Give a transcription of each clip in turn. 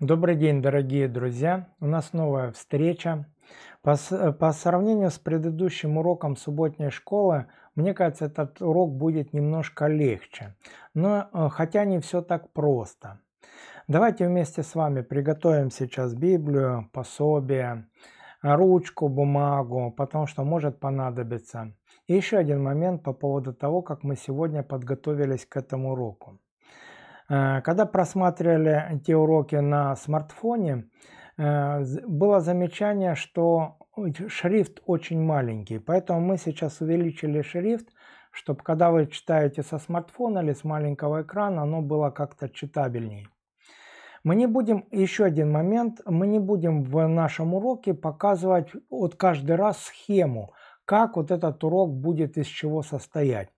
Добрый день, дорогие друзья! У нас новая встреча. По, по сравнению с предыдущим уроком субботней школы, мне кажется, этот урок будет немножко легче. Но э, хотя не все так просто. Давайте вместе с вами приготовим сейчас Библию, пособие, ручку, бумагу, потому что может понадобиться. И еще один момент по поводу того, как мы сегодня подготовились к этому уроку. Э, когда просматривали те уроки на смартфоне, э, было замечание, что шрифт очень маленький, поэтому мы сейчас увеличили шрифт, чтобы когда вы читаете со смартфона или с маленького экрана, оно было как-то читабельнее. Мы не будем, еще один момент, мы не будем в нашем уроке показывать вот каждый раз схему, как вот этот урок будет из чего состоять.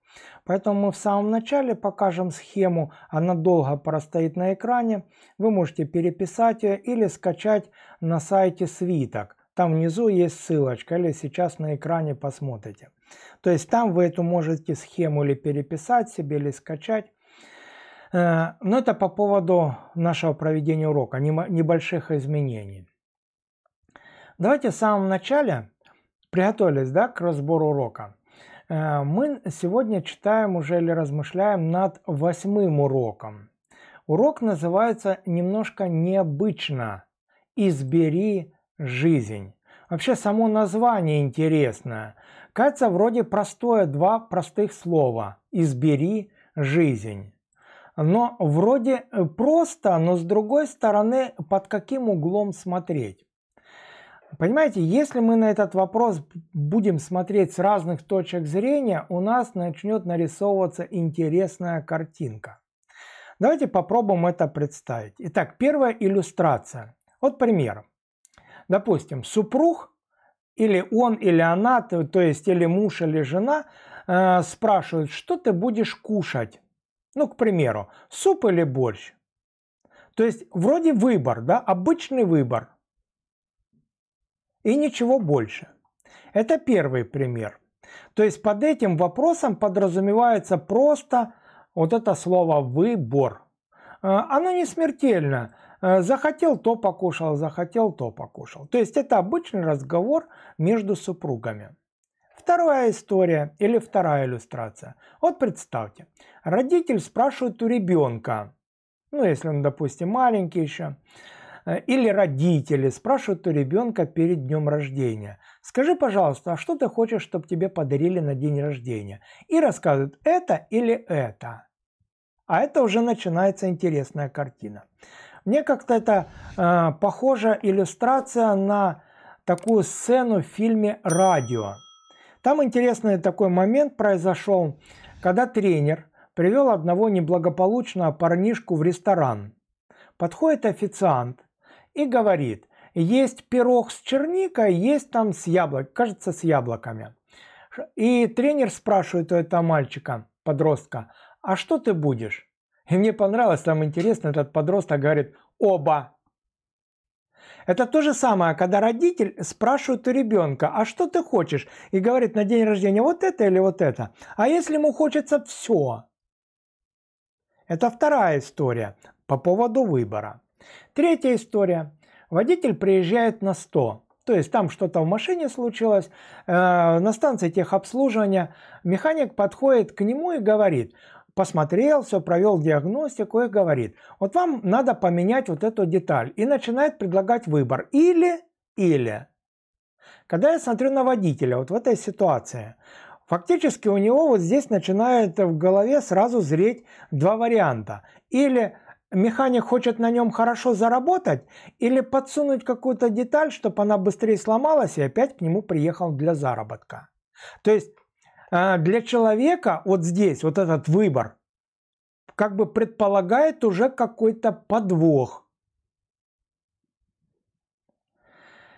Поэтому мы в самом начале покажем схему, она долго простоит на экране. Вы можете переписать ее или скачать на сайте свиток. Там внизу есть ссылочка, или сейчас на экране посмотрите. То есть там вы эту можете схему или переписать себе, или скачать. Э, но это по поводу нашего проведения урока, небольших изменений. Давайте в самом начале приготовились да, к разбору урока. Э, мы сегодня читаем уже или размышляем над восьмым уроком. Урок называется немножко необычно «Избери жизнь». Вообще само название интересное. Кажется, вроде простое, два простых слова «избери жизнь». Но вроде просто, но с другой стороны, под каким углом смотреть. Понимаете, если мы на этот вопрос будем смотреть с разных точек зрения, у нас начнет нарисовываться интересная картинка. Давайте попробуем это представить. Итак, первая иллюстрация. Вот пример. Допустим, супруг или он, или она, то есть или муж, или жена, э, спрашивают, что ты будешь кушать. Ну, к примеру, суп или борщ. То есть вроде выбор, да, обычный выбор – и ничего больше. Это первый пример. То есть под этим вопросом подразумевается просто вот это слово «выбор». Э, оно не смертельно. Э, захотел, то покушал, захотел, то покушал. То есть это обычный разговор между супругами. Вторая история или вторая иллюстрация. Вот представьте, родитель спрашивает у ребенка, ну если он, допустим, маленький еще, или родители спрашивают у ребенка перед днем рождения. Скажи, пожалуйста, а что ты хочешь, чтобы тебе подарили на день рождения? И рассказывают это или это. А это уже начинается интересная картина. Мне как-то это э, похожа иллюстрация на такую сцену в фильме «Радио». Там интересный такой момент произошел, когда тренер привел одного неблагополучного парнишку в ресторан. Подходит официант и говорит, есть пирог с черникой, есть там с яблок, кажется, с яблоками. И тренер спрашивает у этого мальчика, подростка, а что ты будешь? И мне понравилось, там интересно, этот подросток говорит, оба. Это то же самое, когда родитель спрашивает у ребенка, а что ты хочешь? И говорит на день рождения, вот это или вот это. А если ему хочется все? Это вторая история по поводу выбора. Третья история. Водитель приезжает на 100. То есть там что-то в машине случилось, э, на станции техобслуживания механик подходит к нему и говорит, посмотрел, все, провел диагностику и говорит, вот вам надо поменять вот эту деталь. И начинает предлагать выбор. Или, или. Когда я смотрю на водителя вот в этой ситуации, фактически у него вот здесь начинает в голове сразу зреть два варианта. Или механик хочет на нем хорошо заработать или подсунуть какую-то деталь, чтобы она быстрее сломалась и опять к нему приехал для заработка. То есть э, для человека вот здесь вот этот выбор как бы предполагает уже какой-то подвох.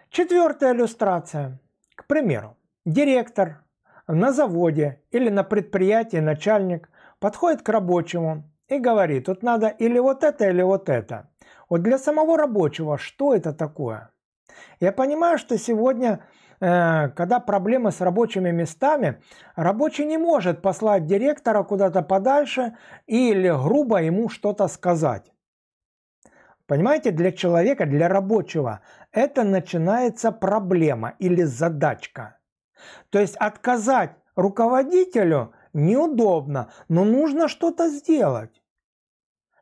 Четвертая иллюстрация. К примеру, директор на заводе или на предприятии начальник подходит к рабочему и говорит, тут надо или вот это, или вот это. Вот для самого рабочего что это такое? Я понимаю, что сегодня, э, когда проблемы с рабочими местами, рабочий не может послать директора куда-то подальше или грубо ему что-то сказать. Понимаете, для человека, для рабочего это начинается проблема или задачка. То есть отказать руководителю неудобно, но нужно что-то сделать.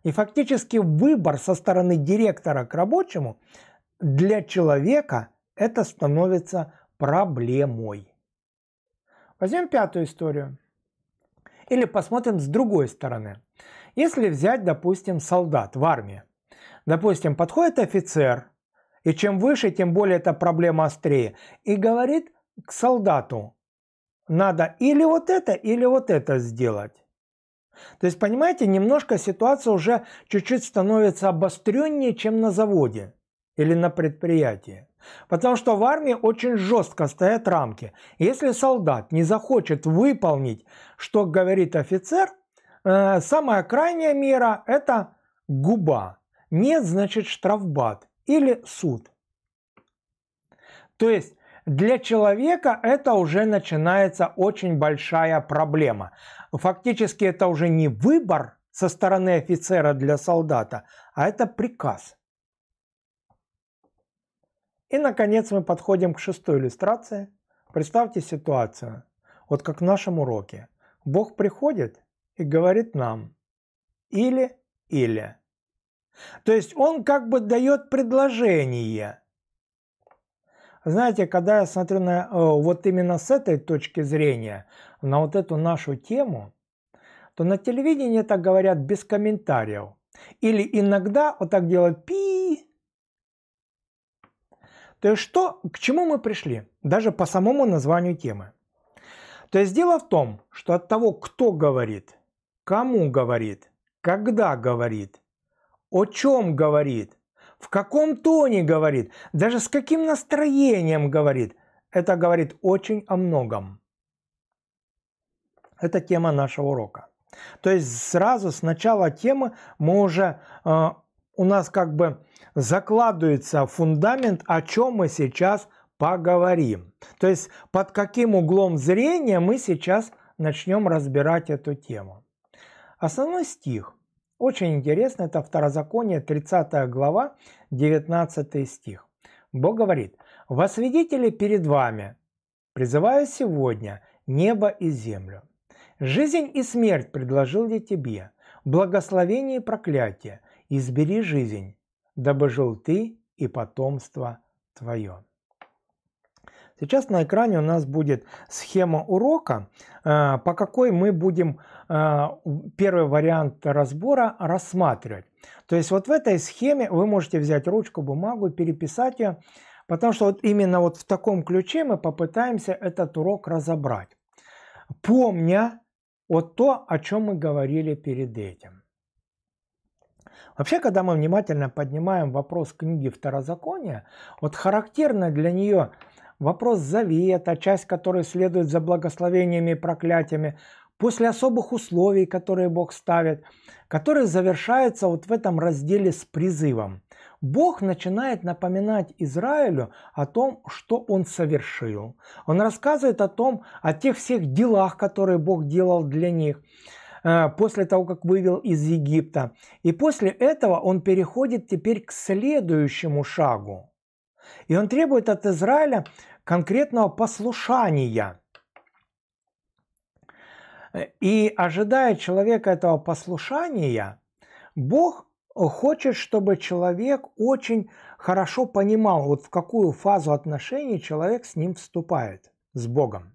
И фактически выбор со стороны директора к рабочему для человека это становится проблемой. Возьмем пятую историю. Или посмотрим с другой стороны. Если взять, допустим, солдат в армии. Допустим, подходит офицер, и чем выше, тем более эта проблема острее, и говорит к солдату, надо или вот это, или вот это сделать. То есть, понимаете, немножко ситуация уже чуть-чуть становится обостреннее, чем на заводе или на предприятии. Потому что в армии очень жестко стоят рамки. Если солдат не захочет выполнить, что говорит офицер, э, самая крайняя мера – это губа. Нет, значит, штрафбат или суд. То есть для человека это уже начинается очень большая проблема. Фактически это уже не выбор со стороны офицера для солдата, а это приказ. И, наконец, мы подходим к шестой иллюстрации. Представьте ситуацию, вот как в нашем уроке. Бог приходит и говорит нам «или-или». То есть Он как бы дает предложение – знаете, когда я смотрю на э, вот именно с этой точки зрения, на вот эту нашу тему, то на телевидении так говорят без комментариев. Или иногда вот так делают пи. То есть что, к чему мы пришли? Даже по самому названию темы. То есть дело в том, что от того, кто говорит, кому говорит, когда говорит, о чем говорит, в каком тоне говорит, даже с каким настроением говорит. Это говорит очень о многом. Это тема нашего урока. То есть сразу с начала темы мы уже э, у нас как бы закладывается фундамент, о чем мы сейчас поговорим. То есть под каким углом зрения мы сейчас начнем разбирать эту тему. Основной стих очень интересно, это Второзаконие, 30 глава, 19 стих. Бог говорит, «Во свидетели перед вами призываю сегодня небо и землю. Жизнь и смерть предложил я тебе, благословение и проклятие, избери жизнь, дабы жил ты и потомство твое». Сейчас на экране у нас будет схема урока, э, по какой мы будем первый вариант разбора рассматривать. То есть вот в этой схеме вы можете взять ручку, бумагу, переписать ее, потому что вот именно вот в таком ключе мы попытаемся этот урок разобрать. Помня вот то, о чем мы говорили перед этим. Вообще, когда мы внимательно поднимаем вопрос книги Второзакония, вот характерно для нее вопрос завета, часть которой следует за благословениями и проклятиями, после особых условий, которые Бог ставит, которые завершаются вот в этом разделе с призывом. Бог начинает напоминать Израилю о том, что он совершил. Он рассказывает о том, о тех всех делах, которые Бог делал для них э, после того, как вывел из Египта. И после этого он переходит теперь к следующему шагу. И он требует от Израиля конкретного послушания. И ожидая человека этого послушания, Бог хочет, чтобы человек очень хорошо понимал, вот в какую фазу отношений человек с ним вступает, с Богом.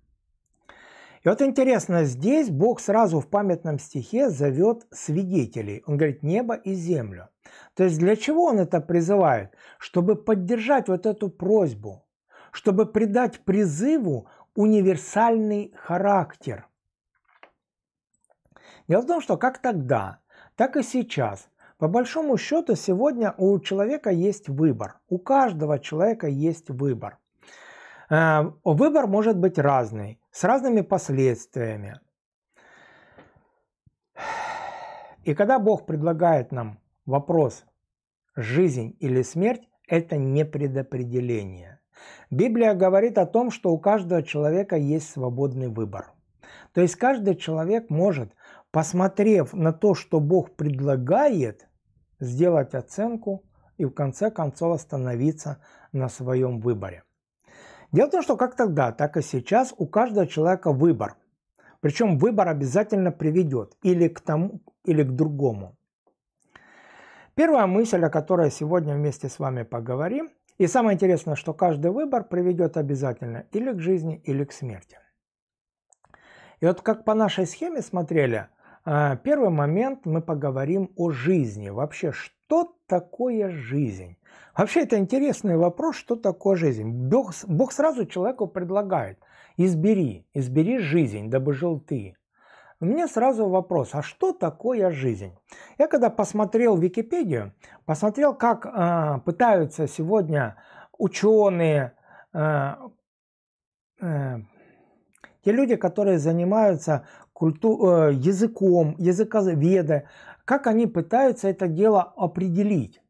И вот интересно, здесь Бог сразу в памятном стихе зовет свидетелей. Он говорит небо и землю. То есть для чего он это призывает? Чтобы поддержать вот эту просьбу, чтобы придать призыву универсальный характер. Дело в том, что как тогда, так и сейчас, по большому счету сегодня у человека есть выбор. У каждого человека есть выбор. Э, выбор может быть разный, с разными последствиями. И когда Бог предлагает нам вопрос «жизнь или смерть», это не предопределение. Библия говорит о том, что у каждого человека есть свободный выбор. То есть каждый человек может, посмотрев на то, что Бог предлагает, сделать оценку и в конце концов остановиться на своем выборе. Дело в том, что как тогда, так и сейчас у каждого человека выбор. Причем выбор обязательно приведет или к тому, или к другому. Первая мысль, о которой сегодня вместе с вами поговорим, и самое интересное, что каждый выбор приведет обязательно или к жизни, или к смерти. И вот как по нашей схеме смотрели, первый момент мы поговорим о жизни. Вообще, что такое жизнь? Вообще, это интересный вопрос, что такое жизнь. Бог, Бог сразу человеку предлагает, избери, избери жизнь, дабы жил ты. У меня сразу вопрос, а что такое жизнь? Я когда посмотрел Википедию, посмотрел, как э, пытаются сегодня ученые, э, э, те люди, которые занимаются культу, э, языком, языковеды, как они пытаются это дело определить.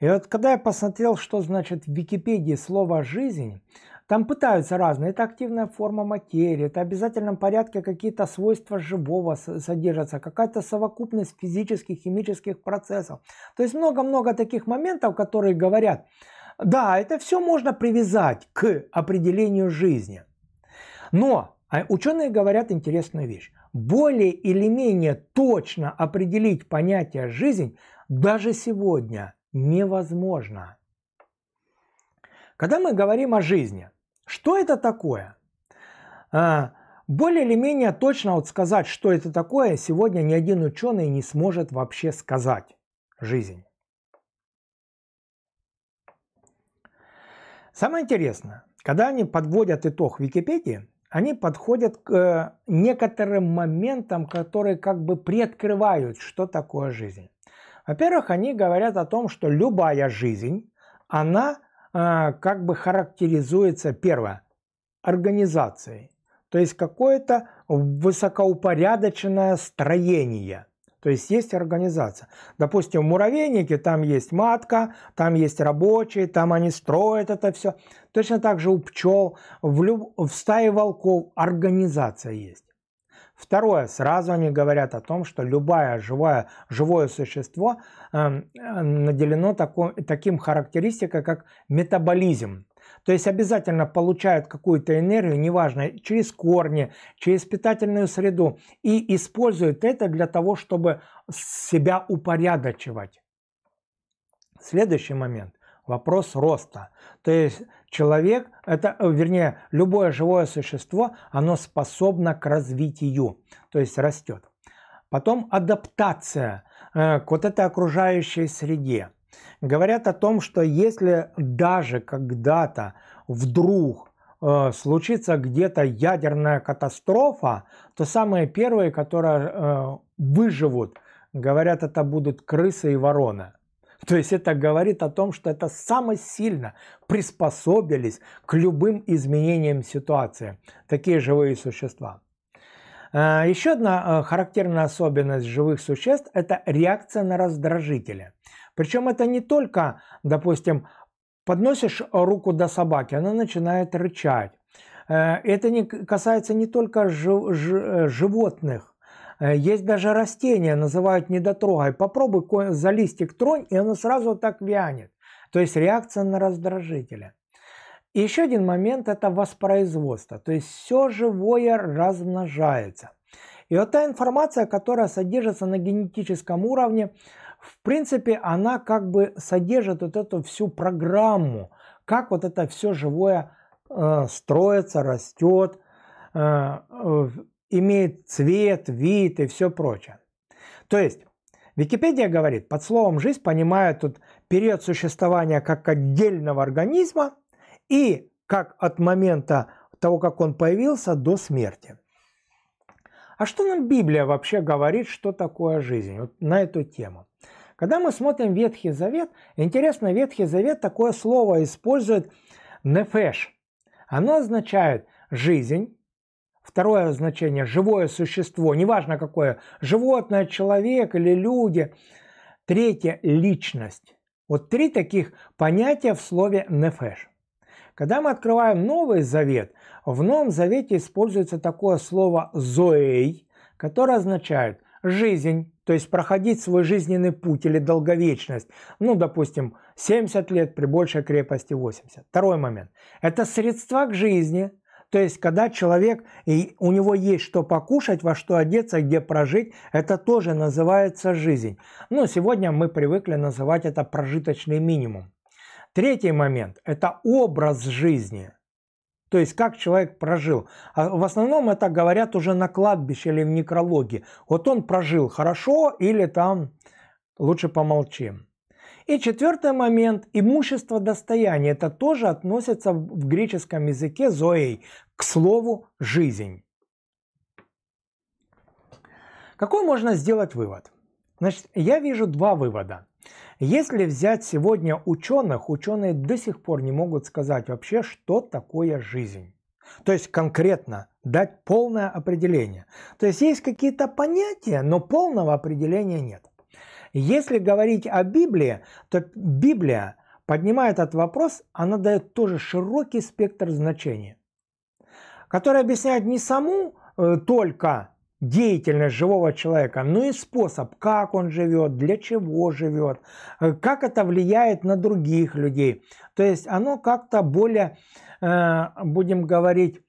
И вот когда я посмотрел, что значит в Википедии слово «жизнь», там пытаются разные. Это активная форма материи, это в обязательном порядке какие-то свойства живого содержатся, какая-то совокупность физических, химических процессов. То есть много-много таких моментов, которые говорят, да, это все можно привязать к определению жизни. Но а ученые говорят интересную вещь. Более или менее точно определить понятие жизнь даже сегодня невозможно. Когда мы говорим о жизни, что это такое? А, более или менее точно вот сказать, что это такое, сегодня ни один ученый не сможет вообще сказать. Жизнь. Самое интересное, когда они подводят итог Википедии, они подходят к э, некоторым моментам, которые как бы приоткрывают, что такое жизнь. Во-первых, они говорят о том, что любая жизнь, она а, как бы характеризуется, первое, организацией. То есть какое-то высокоупорядоченное строение. То есть есть организация. Допустим, в муравейнике там есть матка, там есть рабочие, там они строят это все. Точно так же у пчел, в, люб... в стае волков организация есть. Второе, сразу они говорят о том, что любое живое, живое существо э, наделено тако, таким характеристикой, как метаболизм. То есть обязательно получают какую-то энергию, неважно, через корни, через питательную среду, и используют это для того, чтобы себя упорядочивать. Следующий момент – вопрос роста. То есть Человек, это, э, вернее, любое живое существо, оно способно к развитию, то есть растет. Потом адаптация э, к вот этой окружающей среде. Говорят о том, что если даже когда-то вдруг э, случится где-то ядерная катастрофа, то самые первые, которые выживут, говорят, это будут крысы и вороны. То есть это говорит о том, что это самое сильно приспособились к любым изменениям ситуации, такие живые существа. А, еще одна а, характерная особенность живых существ – это реакция на раздражители. Причем это не только, допустим, подносишь руку до собаки, она начинает рычать. Э, это не касается не только жив, жив, животных, Э, есть даже растения, называют недотрогой. Попробуй за листик тронь, и оно сразу так вянет. То есть реакция на раздражители. И еще один момент – это воспроизводство. То есть все живое размножается. И вот та информация, которая содержится на генетическом уровне, в принципе, она как бы содержит вот эту всю программу, как вот это все живое э, строится, растет, э, имеет цвет, вид и все прочее. То есть Википедия говорит, под словом «жизнь» понимают тут период существования как отдельного организма и как от момента того, как он появился, до смерти. А что нам Библия вообще говорит, что такое жизнь вот на эту тему? Когда мы смотрим Ветхий Завет, интересно, Ветхий Завет такое слово использует «нефеш». Оно означает «жизнь», Второе значение – живое существо, неважно какое, животное, человек или люди. Третье – личность. Вот три таких понятия в слове «нефеш». Когда мы открываем Новый Завет, в Новом Завете используется такое слово «зоэй», которое означает «жизнь», то есть проходить свой жизненный путь или долговечность, ну, допустим, 70 лет при большей крепости 80. Второй момент. Это средства к жизни, то есть, когда человек, и у него есть что покушать, во что одеться, где прожить, это тоже называется жизнь. Но сегодня мы привыкли называть это прожиточный минимум. Третий момент – это образ жизни. То есть, как человек прожил. А в основном это говорят уже на кладбище или в некрологе. Вот он прожил хорошо или там лучше помолчим. И четвертый момент – имущество достояние. Это тоже относится в греческом языке зоей к слову «жизнь». Какой можно сделать вывод? Значит, я вижу два вывода. Если взять сегодня ученых, ученые до сих пор не могут сказать вообще, что такое жизнь. То есть конкретно дать полное определение. То есть есть какие-то понятия, но полного определения нет. Если говорить о Библии, то Библия, поднимая этот вопрос, она дает тоже широкий спектр значений, который объясняет не саму э, только деятельность живого человека, но и способ, как он живет, для чего живет, э, как это влияет на других людей. То есть оно как-то более, э, будем говорить,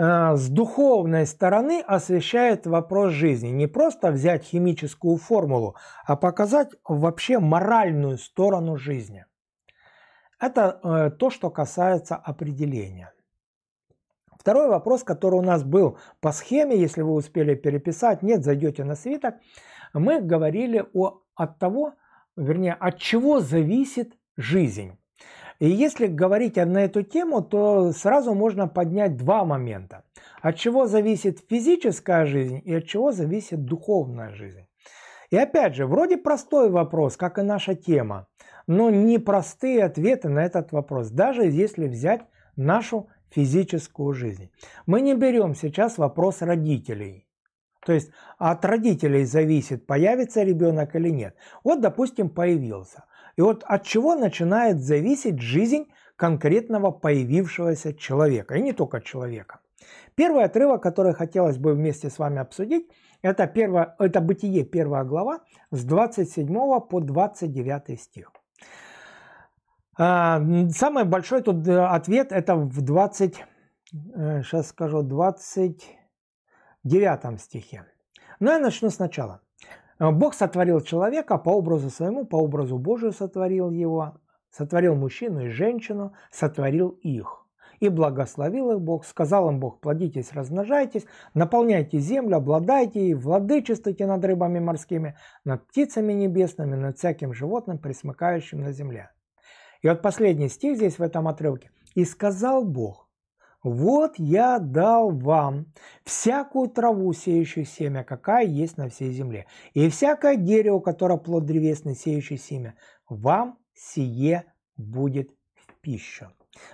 Э, с духовной стороны освещает вопрос жизни. Не просто взять химическую формулу, а показать вообще моральную сторону жизни. Это то, что касается определения. Второй вопрос, который у нас был по схеме, если вы успели переписать, нет, зайдете на свиток, мы говорили о, от того, вернее, от чего зависит жизнь. И если говорить на эту тему, то сразу можно поднять два момента. От чего зависит физическая жизнь и от чего зависит духовная жизнь. И опять же, вроде простой вопрос, как и наша тема, но непростые ответы на этот вопрос, даже если взять нашу физическую жизнь. Мы не берем сейчас вопрос родителей. То есть от родителей зависит, появится ребенок или нет. Вот, допустим, появился. И вот от чего начинает зависеть жизнь конкретного появившегося человека, и не только человека. Первый отрывок, который хотелось бы вместе с вами обсудить, это, первое, это «Бытие», первая глава, с 27 по 29 стих. А, самый большой тут э, ответ это в 20, сейчас э, скажу, 29 стихе. Но я начну сначала. Э, Бог сотворил человека по образу своему, по образу Божию сотворил его, сотворил мужчину и женщину, сотворил их. И благословил их Бог, сказал им Бог, плодитесь, размножайтесь, наполняйте землю, обладайте и владычествуйте над рыбами морскими, над птицами небесными, над всяким животным, присмыкающим на земле. И вот последний стих здесь в этом отрывке. «И сказал Бог, вот я дал вам всякую траву, сеющую семя, какая есть на всей земле, и всякое дерево, которое плод древесный, сеющий семя, вам сие будет в пищу.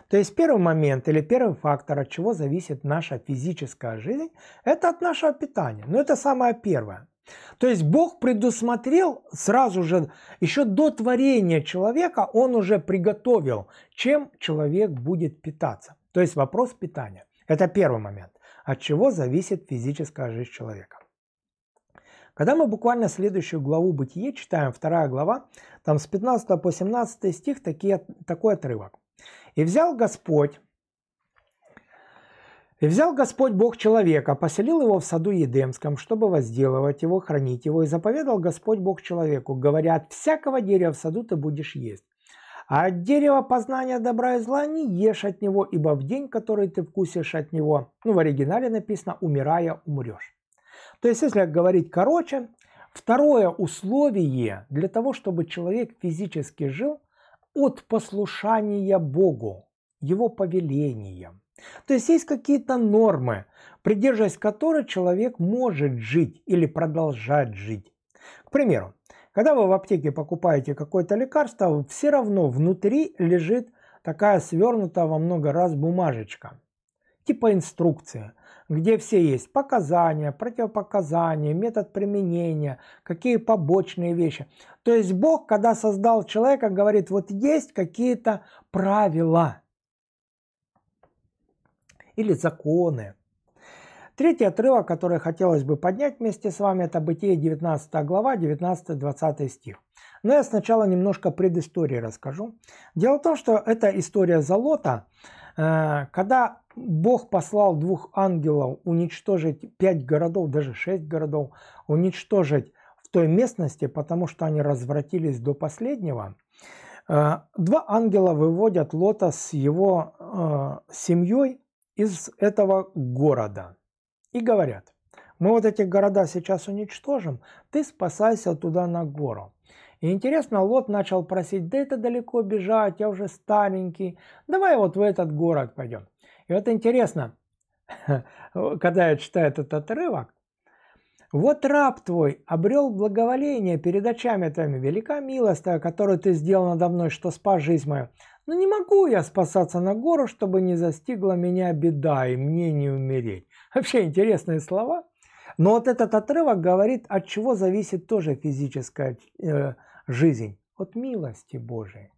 То есть первый момент или первый фактор, от чего зависит наша физическая жизнь, это от нашего питания. Но это самое первое. То есть Бог предусмотрел сразу же, еще до творения человека, Он уже приготовил, чем человек будет питаться. То есть вопрос питания. Это первый момент. От чего зависит физическая жизнь человека. Когда мы буквально следующую главу Бытие читаем, вторая глава, там с 15 по 17 стих такие, такой отрывок. «И взял Господь, и взял Господь Бог человека, поселил его в саду Едемском, чтобы возделывать его, хранить его, и заповедал Господь Бог человеку, говоря, от всякого дерева в саду ты будешь есть, а от дерева познания добра и зла не ешь от него, ибо в день, который ты вкусишь от него, ну в оригинале написано, умирая, умрешь. То есть, если говорить короче, второе условие для того, чтобы человек физически жил, от послушания Богу, его повелениям. То есть есть какие-то нормы, придерживаясь которой человек может жить или продолжать жить. К примеру, когда вы в аптеке покупаете какое-то лекарство, все равно внутри лежит такая свернутая во много раз бумажечка, типа инструкция, где все есть показания, противопоказания, метод применения, какие побочные вещи. То есть Бог, когда создал человека, говорит, вот есть какие-то правила или законы. Третий отрывок, который хотелось бы поднять вместе с вами, это Бытие 19 глава, 19-20 стих. Но я сначала немножко предыстории расскажу. Дело в том, что эта история Залота, э, когда Бог послал двух ангелов уничтожить пять городов, даже шесть городов, уничтожить в той местности, потому что они развратились до последнего, э, два ангела выводят Лота с его э, семьей из этого города и говорят, мы вот эти города сейчас уничтожим, ты спасайся туда на гору. И интересно, Лот начал просить, да это далеко бежать, я уже старенький, давай вот в этот город пойдем. И вот интересно, когда я читаю этот отрывок, вот раб твой обрел благоволение перед очами твоими, велика милость которую ты сделал надо мной, что спас жизнь мою. Но не могу я спасаться на гору, чтобы не застигла меня беда и мне не умереть. Вообще интересные слова. Но вот этот отрывок говорит, от чего зависит тоже физическая э, жизнь. От милости Божией.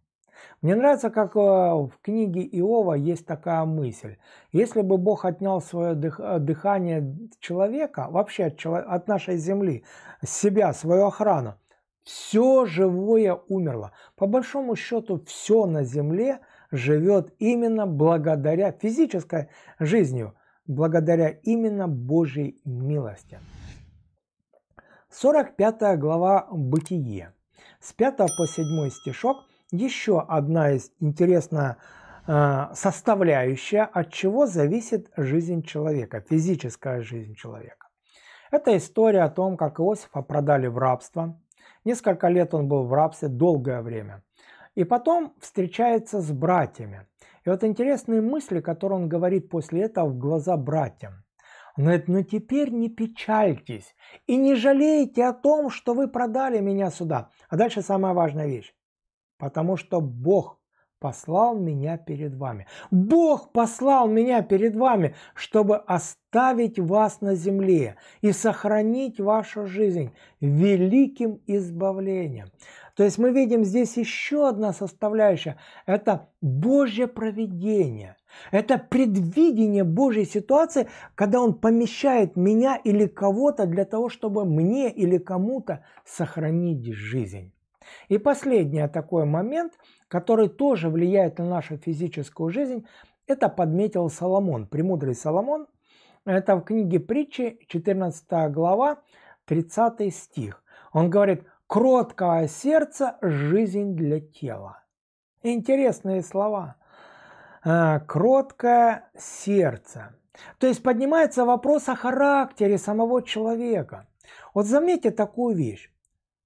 Мне нравится, как э, в книге Иова есть такая мысль. Если бы Бог отнял свое э, дыхание человека, вообще от, от нашей земли, себя, свою охрану, все живое умерло. По большому счету, все на земле живет именно благодаря физической жизнью, благодаря именно Божьей милости. 45 глава Бытие. С 5 по 7 стишок еще одна из интересная э, составляющая, от чего зависит жизнь человека, физическая жизнь человека. Это история о том, как Иосифа продали в рабство. Несколько лет он был в рабстве, долгое время. И потом встречается с братьями. И вот интересные мысли, которые он говорит после этого в глаза братьям. Он говорит, ну теперь не печальтесь и не жалейте о том, что вы продали меня сюда. А дальше самая важная вещь. Потому что Бог послал меня перед вами. Бог послал меня перед вами, чтобы оставить вас на земле и сохранить вашу жизнь великим избавлением. То есть мы видим здесь еще одна составляющая. Это Божье проведение. Это предвидение Божьей ситуации, когда Он помещает меня или кого-то для того, чтобы мне или кому-то сохранить жизнь. И последний такой момент, который тоже влияет на нашу физическую жизнь, это подметил Соломон, премудрый Соломон. Это в книге притчи, 14 глава, 30 стих. Он говорит, Кроткое сердце – жизнь для тела. Интересные слова. А, кроткое сердце. То есть поднимается вопрос о характере самого человека. Вот заметьте такую вещь.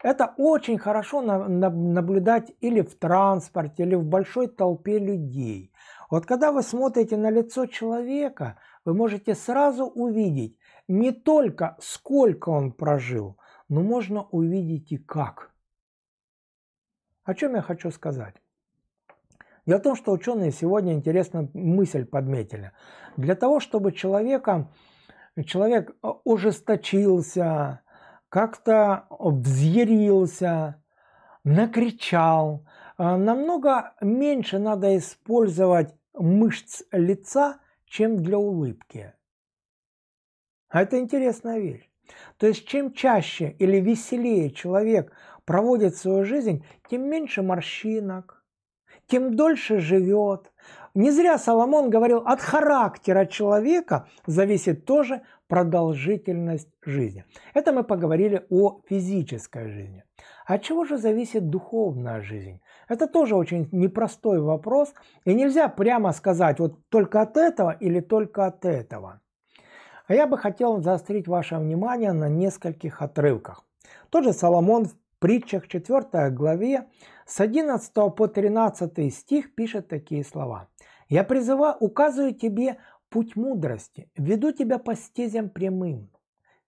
Это очень хорошо наблюдать или в транспорте, или в большой толпе людей. Вот когда вы смотрите на лицо человека, вы можете сразу увидеть не только сколько он прожил, но можно увидеть и как. О чем я хочу сказать? Дело в том, что ученые сегодня интересную мысль подметили. Для того, чтобы человека, человек ужесточился, как-то взъярился, накричал, э, намного меньше надо использовать мышц лица, чем для улыбки. А это интересная вещь. То есть чем чаще или веселее человек проводит свою жизнь, тем меньше морщинок, тем дольше живет. Не зря Соломон говорил, от характера человека зависит тоже продолжительность жизни. Это мы поговорили о физической жизни. От чего же зависит духовная жизнь? Это тоже очень непростой вопрос, и нельзя прямо сказать вот только от этого или только от этого. А я бы хотел заострить ваше внимание на нескольких отрывках. Тот же Соломон в притчах 4 главе с 11 по 13 стих пишет такие слова. «Я призываю, указываю тебе путь мудрости, веду тебя по стезям прямым.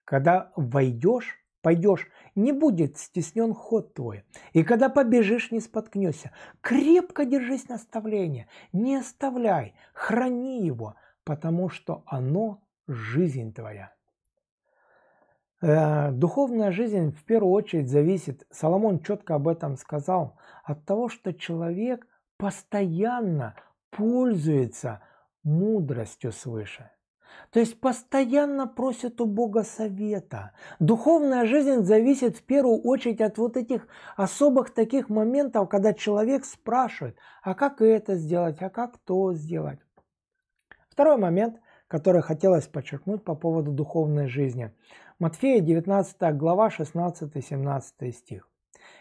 Когда войдешь, пойдешь, не будет стеснен ход твой. И когда побежишь, не споткнешься. Крепко держись наставления, не оставляй, храни его, потому что оно жизнь твоя. Э, духовная жизнь в первую очередь зависит, Соломон четко об этом сказал, от того, что человек постоянно пользуется мудростью свыше. То есть постоянно просят у Бога совета. Духовная жизнь зависит в первую очередь от вот этих особых таких моментов, когда человек спрашивает, а как это сделать, а как то сделать. Второй момент, который хотелось подчеркнуть по поводу духовной жизни. Матфея 19 глава 16-17 стих.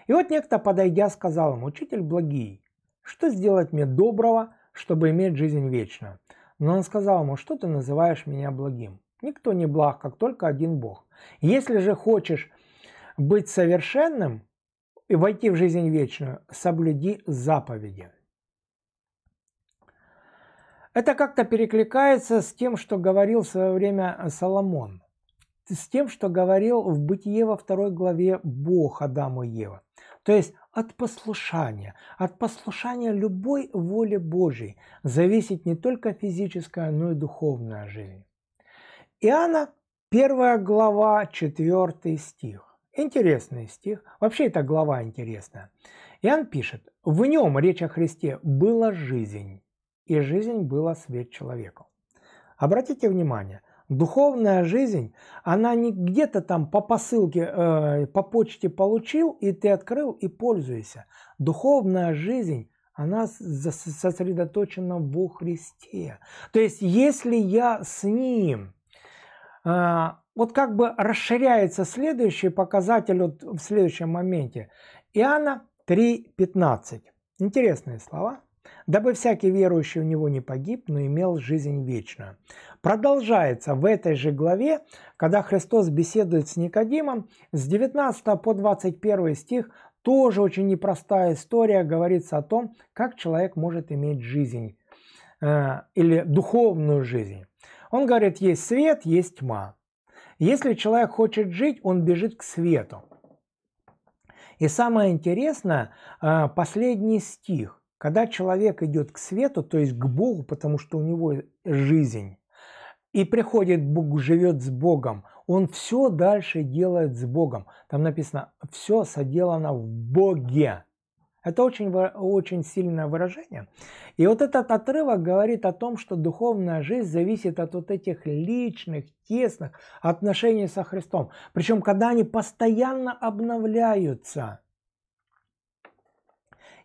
И вот некто, подойдя, сказал ему, «Учитель благий, что сделать мне доброго, чтобы иметь жизнь вечную?» Но он сказал ему, что ты называешь меня благим? Никто не благ, как только один Бог. Если же хочешь быть совершенным и войти в жизнь вечную, соблюди заповеди. Это как-то перекликается с тем, что говорил в свое время Соломон, с тем, что говорил в Бытие во второй главе Бог Адаму и Ева. То есть от послушания, от послушания любой воле Божьей зависит не только физическая, но и духовная жизнь. Иоанна, первая глава, четвертый стих. Интересный стих. Вообще эта глава интересная. Иоанн пишет, в нем, речь о Христе, была жизнь, и жизнь была свет человеку. Обратите внимание – Духовная жизнь, она не где-то там по посылке, э, по почте получил, и ты открыл и пользуйся. Духовная жизнь, она сосредоточена во Христе. То есть, если я с Ним, э, вот как бы расширяется следующий показатель вот в следующем моменте. Иоанна 3.15. Интересные слова дабы всякий верующий в него не погиб, но имел жизнь вечную. Продолжается в этой же главе, когда Христос беседует с Никодимом, с 19 по 21 стих, тоже очень непростая история, говорится о том, как человек может иметь жизнь э, или духовную жизнь. Он говорит, есть свет, есть тьма. Если человек хочет жить, он бежит к свету. И самое интересное, э, последний стих. Когда человек идет к свету, то есть к Богу, потому что у него жизнь, и приходит Бог, живет с Богом, он все дальше делает с Богом. Там написано, все соделано в Боге. Это очень, очень сильное выражение. И вот этот отрывок говорит о том, что духовная жизнь зависит от вот этих личных, тесных отношений со Христом. Причем, когда они постоянно обновляются –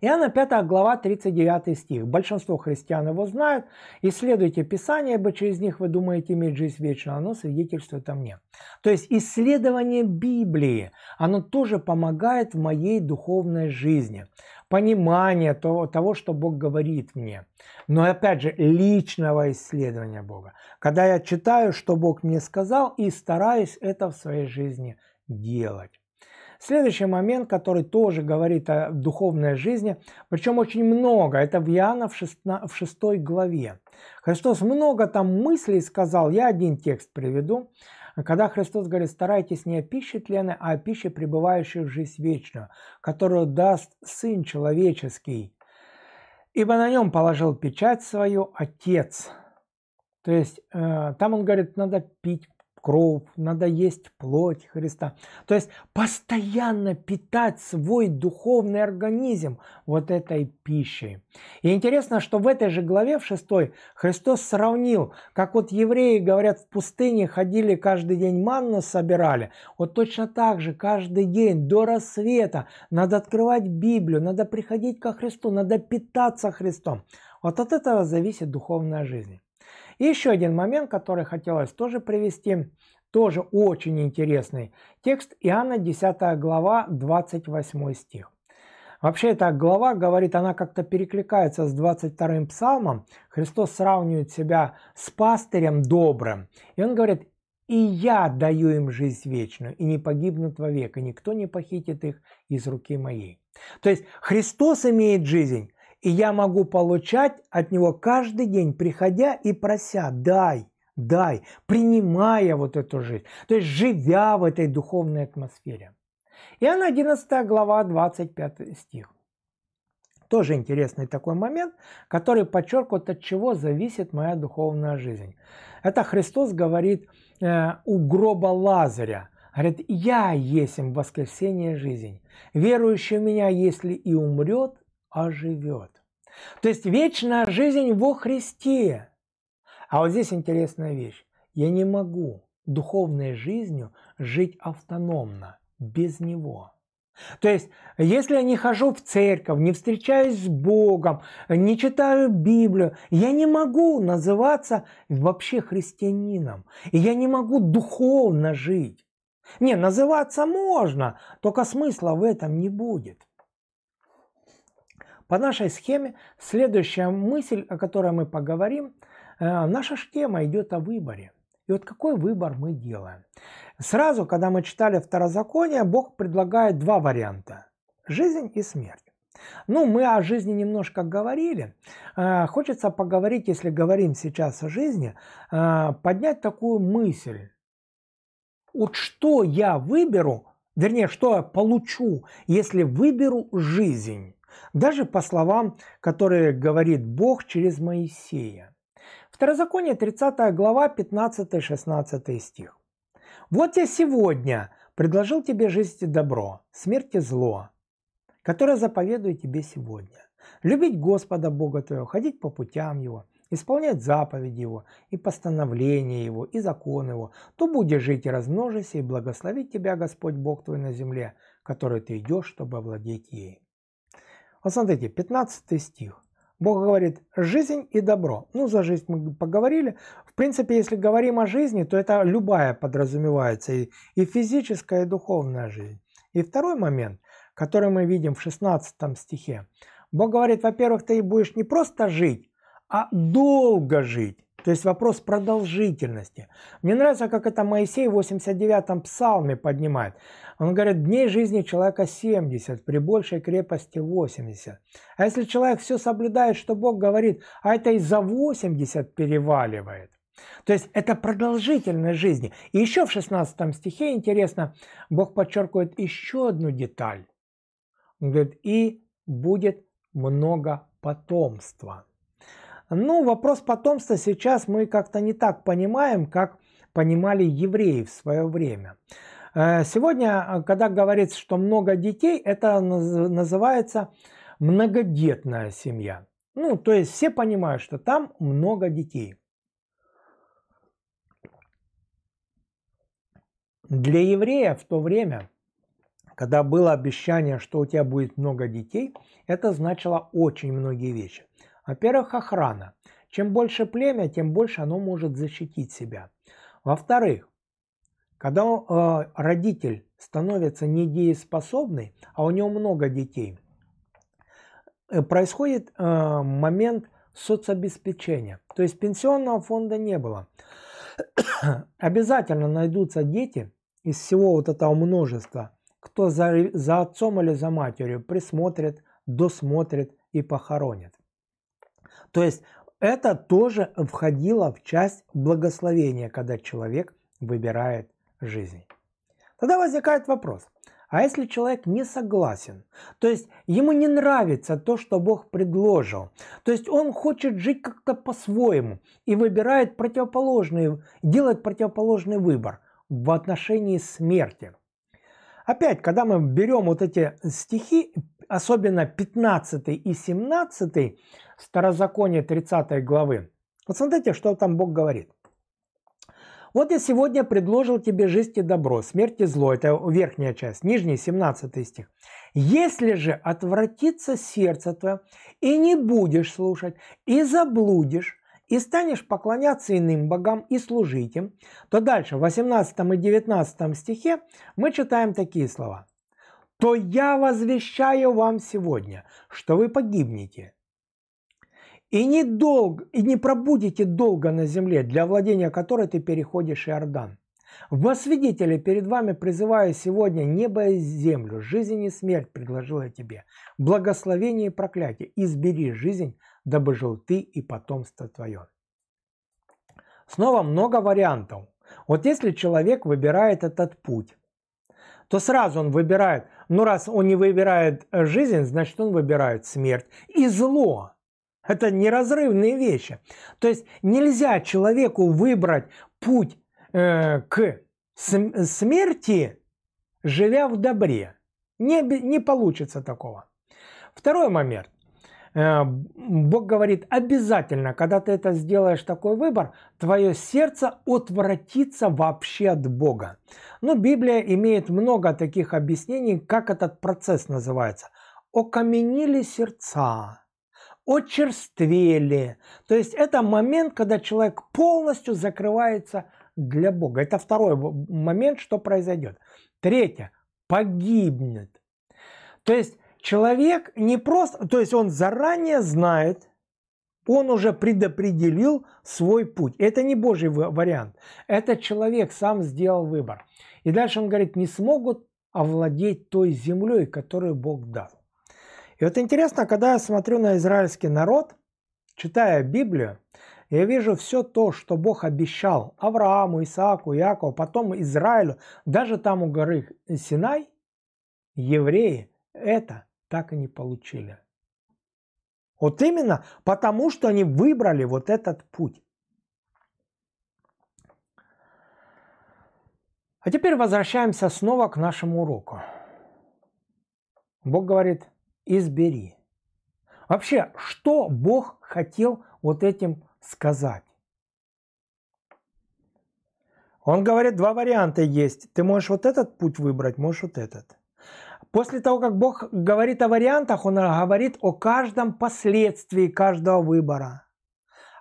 Иоанна 5 глава 39 стих. Большинство христиан его знают. Исследуйте Писание, ибо через них вы думаете иметь жизнь вечную, оно свидетельствует о мне. То есть исследование Библии, оно тоже помогает в моей духовной жизни. Понимание того, того, что Бог говорит мне. Но опять же, личного исследования Бога. Когда я читаю, что Бог мне сказал, и стараюсь это в своей жизни делать. Следующий момент, который тоже говорит о духовной жизни, причем очень много, это в Иоанна в, 6, в 6 главе. Христос много там мыслей сказал, я один текст приведу. Когда Христос говорит, старайтесь не о пище тленной, а о пище, пребывающей в жизнь вечную, которую даст Сын Человеческий. Ибо на нем положил печать свою Отец. То есть э, там он говорит, надо пить кровь, надо есть плоть Христа. То есть постоянно питать свой духовный организм вот этой пищей. И интересно, что в этой же главе, в шестой, Христос сравнил, как вот евреи, говорят, в пустыне ходили каждый день манну собирали. Вот точно так же каждый день до рассвета надо открывать Библию, надо приходить ко Христу, надо питаться Христом. Вот от этого зависит духовная жизнь. И еще один момент, который хотелось тоже привести, тоже очень интересный. Текст Иоанна 10 глава 28 стих. Вообще эта глава говорит, она как-то перекликается с 22-м псалмом. Христос сравнивает себя с пастырем добрым. И он говорит, и я даю им жизнь вечную, и не погибнут вовек, и никто не похитит их из руки моей. То есть Христос имеет жизнь, и я могу получать от него каждый день, приходя и прося, дай, дай, принимая вот эту жизнь. То есть живя в этой духовной атмосфере. Иоанна 11 глава 25 стих. Тоже интересный такой момент, который подчеркивает, от чего зависит моя духовная жизнь. Это Христос говорит э, у гроба Лазаря. Говорит, я есть им воскресение жизнь. Верующий в меня, если и умрет, оживет. То есть вечная жизнь во Христе. А вот здесь интересная вещь. я не могу духовной жизнью жить автономно, без него. То есть, если я не хожу в церковь, не встречаюсь с Богом, не читаю Библию, я не могу называться вообще христианином. И я не могу духовно жить. Не, называться можно, только смысла в этом не будет. По нашей схеме следующая мысль, о которой мы поговорим, э, наша тема идет о выборе. И вот какой выбор мы делаем? Сразу, когда мы читали Второзаконие, Бог предлагает два варианта. Жизнь и смерть. Ну, мы о жизни немножко говорили. Э, хочется поговорить, если говорим сейчас о жизни, э, поднять такую мысль. Вот что я выберу, вернее, что я получу, если выберу жизнь. Даже по словам, которые говорит Бог через Моисея. Второзаконие 30 глава 15-16 стих. Вот я сегодня предложил тебе жизнь и добро, смерть и зло, которое заповедую тебе сегодня. Любить Господа Бога твоего, ходить по путям Его, исполнять заповеди Его, и постановления Его, и закон Его, то будешь жить и размножиться, и благословить тебя Господь Бог твой на земле, которой ты идешь, чтобы овладеть ей. Вот смотрите, 15 стих. Бог говорит «жизнь и добро». Ну, за жизнь мы поговорили. В принципе, если говорим о жизни, то это любая подразумевается, и, и физическая, и духовная жизнь. И второй момент, который мы видим в 16 стихе. Бог говорит, во-первых, ты будешь не просто жить, а долго жить. То есть вопрос продолжительности. Мне нравится, как это Моисей в 89-м псалме поднимает. Он говорит, дней жизни человека 70, при большей крепости 80. А если человек все соблюдает, что Бог говорит, а это и за 80 переваливает. То есть это продолжительность жизни. И еще в 16 стихе, интересно, Бог подчеркивает еще одну деталь. Он говорит, и будет много потомства. Ну, вопрос потомства сейчас мы как-то не так понимаем, как понимали евреи в свое время. Э, сегодня, э, когда говорится, что много детей, это называется многодетная семья. Ну, то есть все понимают, что там много детей. Для еврея в то время, когда было обещание, что у тебя будет много детей, это значило очень многие вещи. Во-первых, охрана. Чем больше племя, тем больше оно может защитить себя. Во-вторых, когда э, родитель становится недееспособный, а у него много детей, э, происходит э, момент соцобеспечения. То есть пенсионного фонда не было. Обязательно найдутся дети из всего вот этого множества, кто за, за отцом или за матерью присмотрит, досмотрит и похоронит. То есть это тоже входило в часть благословения, когда человек выбирает жизнь. Тогда возникает вопрос, а если человек не согласен, то есть ему не нравится то, что Бог предложил, то есть он хочет жить как-то по-своему и выбирает противоположный, делает противоположный выбор в отношении смерти. Опять, когда мы берем вот эти стихи, особенно 15 и 17, Старозаконие 30 главы. Вот смотрите, что там Бог говорит. Вот я сегодня предложил тебе жизнь и добро, смерть и зло. Это верхняя часть, нижний 17 стих. Если же отвратится сердце твое, и не будешь слушать, и заблудишь, и станешь поклоняться иным богам и служить им, то дальше в 18 и 19 стихе мы читаем такие слова. «То я возвещаю вам сегодня, что вы погибнете, и не, долг, и не пробудете долго на земле, для владения которой ты переходишь Иордан. Во свидетели перед вами призываю сегодня небо и землю, жизнь и смерть предложил я тебе, благословение и проклятие, избери жизнь, дабы жил ты и потомство твое. Снова много вариантов. Вот если человек выбирает этот путь, то сразу он выбирает, ну раз он не выбирает жизнь, значит он выбирает смерть и зло. Это неразрывные вещи. То есть нельзя человеку выбрать путь э, к смерти, живя в добре. Не, не получится такого. Второй момент. Э, Бог говорит, обязательно, когда ты это сделаешь, такой выбор, твое сердце отвратится вообще от Бога. Но Библия имеет много таких объяснений, как этот процесс называется. Окаменили сердца, очерствели. То есть это момент, когда человек полностью закрывается для Бога. Это второй момент, что произойдет. Третье. Погибнет. То есть человек не просто, то есть он заранее знает, он уже предопределил свой путь. Это не Божий вариант. Это человек сам сделал выбор. И дальше он говорит, не смогут овладеть той землей, которую Бог дал. И вот интересно, когда я смотрю на израильский народ, читая Библию, я вижу все то, что Бог обещал Аврааму, Исааку, Якову, потом Израилю, даже там у горы Синай, евреи это так и не получили. Вот именно потому, что они выбрали вот этот путь. А теперь возвращаемся снова к нашему уроку. Бог говорит, избери. Вообще, что Бог хотел вот этим сказать? Он говорит, два варианта есть. Ты можешь вот этот путь выбрать, можешь вот этот. После того, как Бог говорит о вариантах, Он говорит о каждом последствии каждого выбора.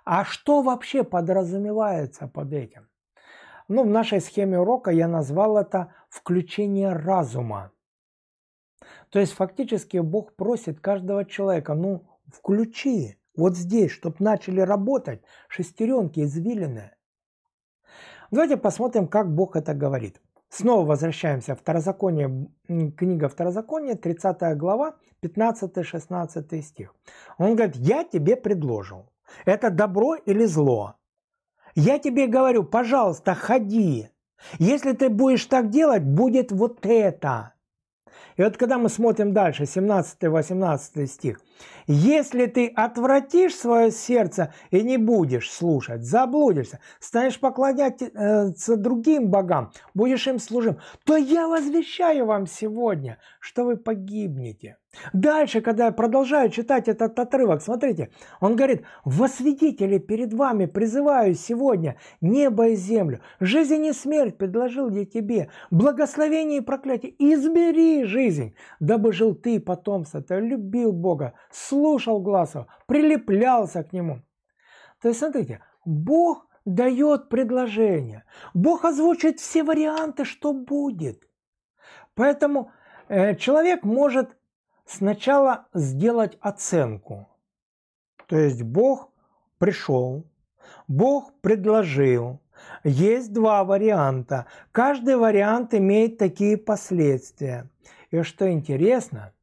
А что вообще подразумевается под этим? Ну, в нашей схеме урока я назвал это включение разума. То есть фактически Бог просит каждого человека, ну, включи вот здесь, чтобы начали работать шестеренки извилины. Давайте посмотрим, как Бог это говорит. Снова возвращаемся. Второзаконие, книга Второзакония, 30 глава, 15-16 стих. Он говорит, я тебе предложил. Это добро или зло? Я тебе говорю, пожалуйста, ходи. Если ты будешь так делать, будет вот это. И вот когда мы смотрим дальше, 17-18 стих. «Если ты отвратишь свое сердце и не будешь слушать, заблудишься, станешь поклоняться другим богам, будешь им служим, то я возвещаю вам сегодня, что вы погибнете». Дальше, когда я продолжаю читать этот отрывок, смотрите, он говорит, «Во свидетели перед вами призываю сегодня небо и землю, жизнь и смерть предложил я тебе, благословение и проклятие, избери жизнь, дабы жил ты потомство, ты любил Бога, слушал глаз его, прилеплялся к нему». То есть, смотрите, Бог дает предложение, Бог озвучивает все варианты, что будет. Поэтому э, человек может сначала сделать оценку. То есть Бог пришел, Бог предложил. Есть два варианта. Каждый вариант имеет такие последствия. И что интересно,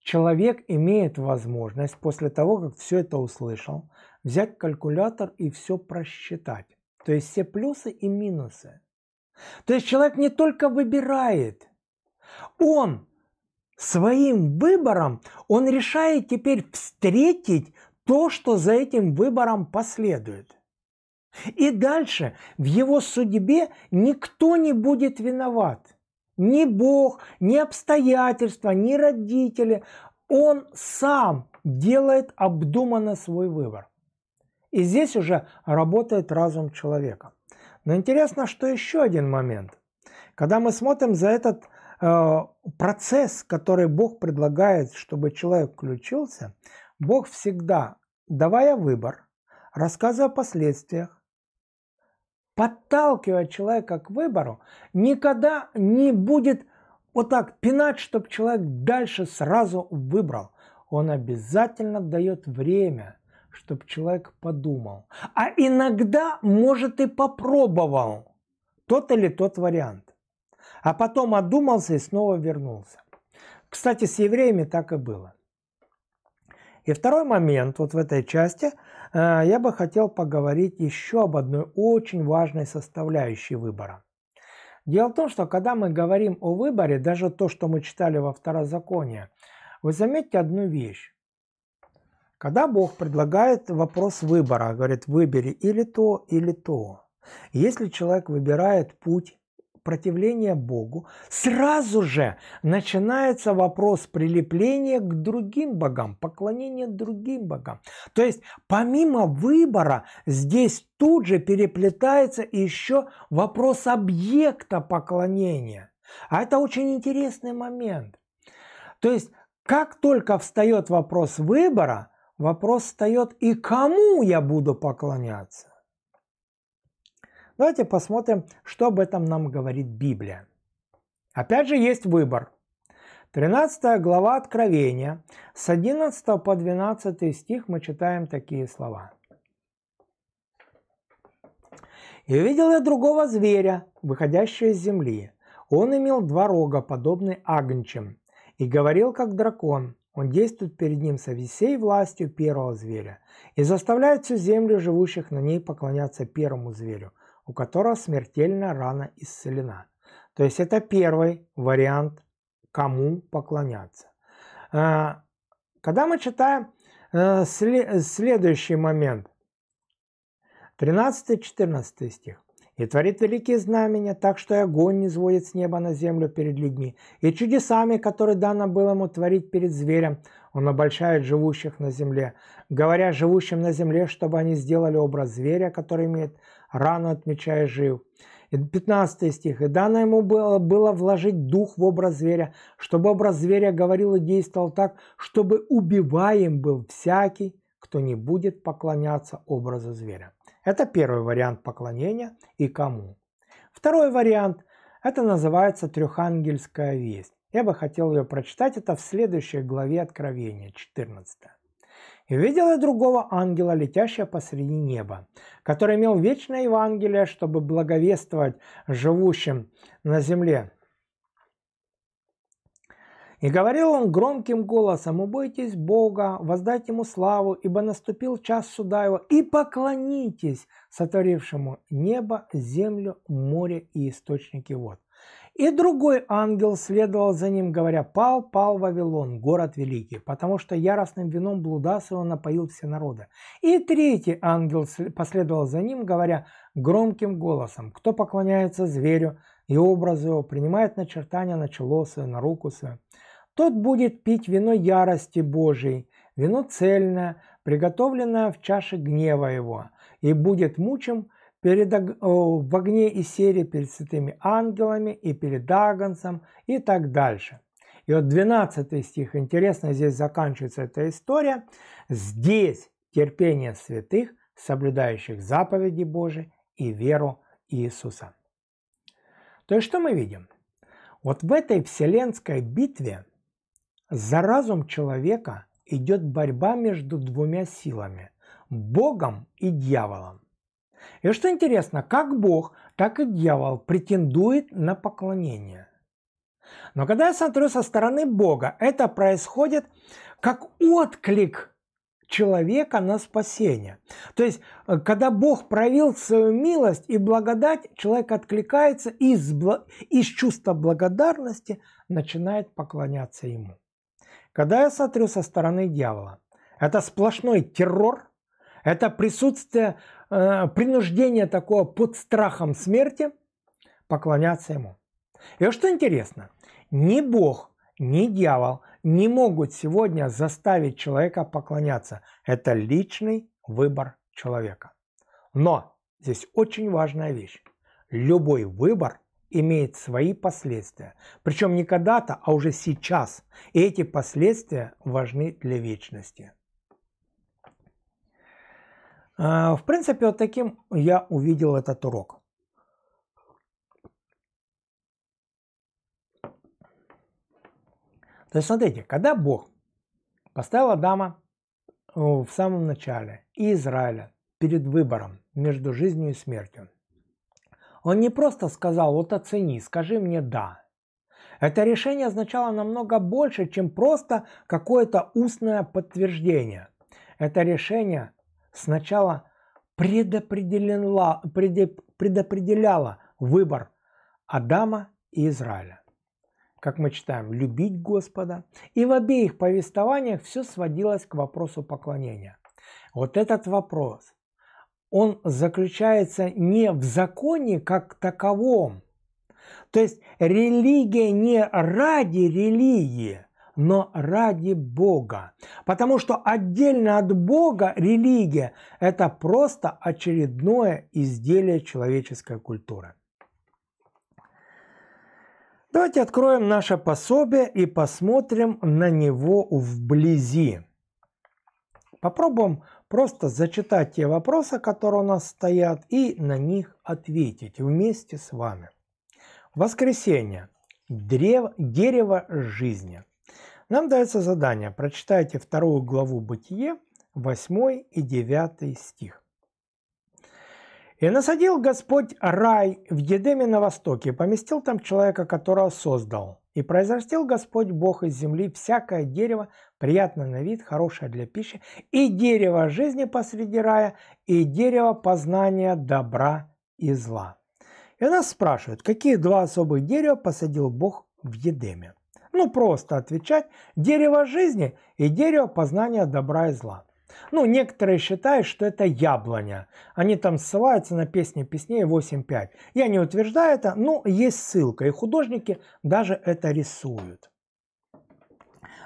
человек имеет возможность после того, как все это услышал, взять калькулятор и все просчитать. То есть все плюсы и минусы. То есть человек не только выбирает, он своим выбором он решает теперь встретить то, что за этим выбором последует. И дальше в его судьбе никто не будет виноват. Ни Бог, ни обстоятельства, ни родители. Он сам делает обдуманно свой выбор. И здесь уже работает разум человека. Но интересно, что еще один момент. Когда мы смотрим за этот процесс, который Бог предлагает, чтобы человек включился, Бог всегда, давая выбор, рассказывая о последствиях, подталкивая человека к выбору, никогда не будет вот так пинать, чтобы человек дальше сразу выбрал. Он обязательно дает время, чтобы человек подумал. А иногда, может, и попробовал тот или тот вариант а потом одумался и снова вернулся. Кстати, с евреями так и было. И второй момент вот в этой части э, я бы хотел поговорить еще об одной очень важной составляющей выбора. Дело в том, что когда мы говорим о выборе, даже то, что мы читали во Второзаконии, вы заметьте одну вещь. Когда Бог предлагает вопрос выбора, говорит, выбери или то, или то. Если человек выбирает путь противления Богу, сразу же начинается вопрос прилепления к другим богам, поклонения другим богам. То есть помимо выбора здесь тут же переплетается еще вопрос объекта поклонения. А это очень интересный момент. То есть как только встает вопрос выбора, вопрос встает и кому я буду поклоняться. Давайте посмотрим, что об этом нам говорит Библия. Опять же есть выбор. 13 глава Откровения, с 11 по 12 стих мы читаем такие слова. «И увидел я другого зверя, выходящего из земли. Он имел два рога, подобные агнчим, и говорил, как дракон. Он действует перед ним со всей властью первого зверя и заставляет всю землю живущих на ней поклоняться первому зверю, у которого смертельная рана исцелена. То есть это первый вариант, кому поклоняться. А, когда мы читаем э, следующий момент, 13-14 стих. «И творит великие знамения, так что и огонь не сводит с неба на землю перед людьми, и чудесами, которые дано было ему творить перед зверем, он обольщает живущих на земле, говоря живущим на земле, чтобы они сделали образ зверя, который имеет рану отмечая жив. И 15 стих. «И дано ему было, было вложить дух в образ зверя, чтобы образ зверя говорил и действовал так, чтобы убиваем был всякий, кто не будет поклоняться образу зверя». Это первый вариант поклонения и кому. Второй вариант – это называется трехангельская весть. Я бы хотел ее прочитать, это в следующей главе Откровения, 14. И видел я другого ангела, летящего посреди неба, который имел вечное Евангелие, чтобы благовествовать живущим на земле. И говорил он громким голосом, «Убойтесь Бога, воздайте Ему славу, ибо наступил час суда Его, и поклонитесь сотворившему небо, землю, море и источники вод». И другой ангел следовал за ним, говоря, «Пал, пал Вавилон, город великий, потому что яростным вином блуда своего напоил все народы». И третий ангел последовал за ним, говоря громким голосом, «Кто поклоняется зверю и образу его, принимает начертания на чело свое, на руку свою, тот будет пить вино ярости Божией, вино цельное, приготовленное в чаше гнева его, и будет мучим перед, в огне и сере перед святыми ангелами и перед Агнцем и так дальше. И вот 12 стих, интересно, здесь заканчивается эта история. Здесь терпение святых, соблюдающих заповеди Божии и веру Иисуса. То есть что мы видим? Вот в этой вселенской битве за разум человека идет борьба между двумя силами – Богом и дьяволом. И что интересно, как Бог, так и дьявол претендует на поклонение. Но когда я смотрю со стороны Бога, это происходит как отклик человека на спасение. То есть, э, когда Бог проявил свою милость и благодать, человек откликается и из, из чувства благодарности начинает поклоняться Ему. Когда я смотрю со стороны дьявола, это сплошной террор, это присутствие Э, принуждение такое под страхом смерти поклоняться ему. И что интересно, ни Бог, ни дьявол не могут сегодня заставить человека поклоняться. Это личный выбор человека. Но здесь очень важная вещь. Любой выбор имеет свои последствия. Причем не когда-то, а уже сейчас. И эти последствия важны для вечности. А, в принципе, вот таким я увидел этот урок. То есть, смотрите, когда Бог поставил Адама в самом начале и Израиля перед выбором между жизнью и смертью, он не просто сказал, вот оцени, скажи мне «да». Это решение означало намного больше, чем просто какое-то устное подтверждение. Это решение сначала предопределяла, предопределяла выбор Адама и Израиля. Как мы читаем, любить Господа. И в обеих повествованиях все сводилось к вопросу поклонения. Вот этот вопрос, он заключается не в законе как таковом, То есть религия не ради религии, но ради Бога. Потому что отдельно от Бога религия – это просто очередное изделие человеческой культуры. Давайте откроем наше пособие и посмотрим на него вблизи. Попробуем просто зачитать те вопросы, которые у нас стоят, и на них ответить вместе с вами. Воскресенье. Древ... Дерево жизни. Нам дается задание. Прочитайте вторую главу Бытие, 8 и 9 стих. «И насадил Господь рай в Едеме на востоке, поместил там человека, которого создал. И произрастил Господь Бог из земли всякое дерево, приятное на вид, хорошее для пищи, и дерево жизни посреди рая, и дерево познания добра и зла». И нас спрашивают, какие два особых дерева посадил Бог в Едеме. Ну, просто отвечать дерево жизни и дерево познания добра и зла. Ну, некоторые считают, что это яблоня. Они там ссылаются на песни песней 8.5. Я не утверждаю это, но есть ссылка, и художники даже это рисуют.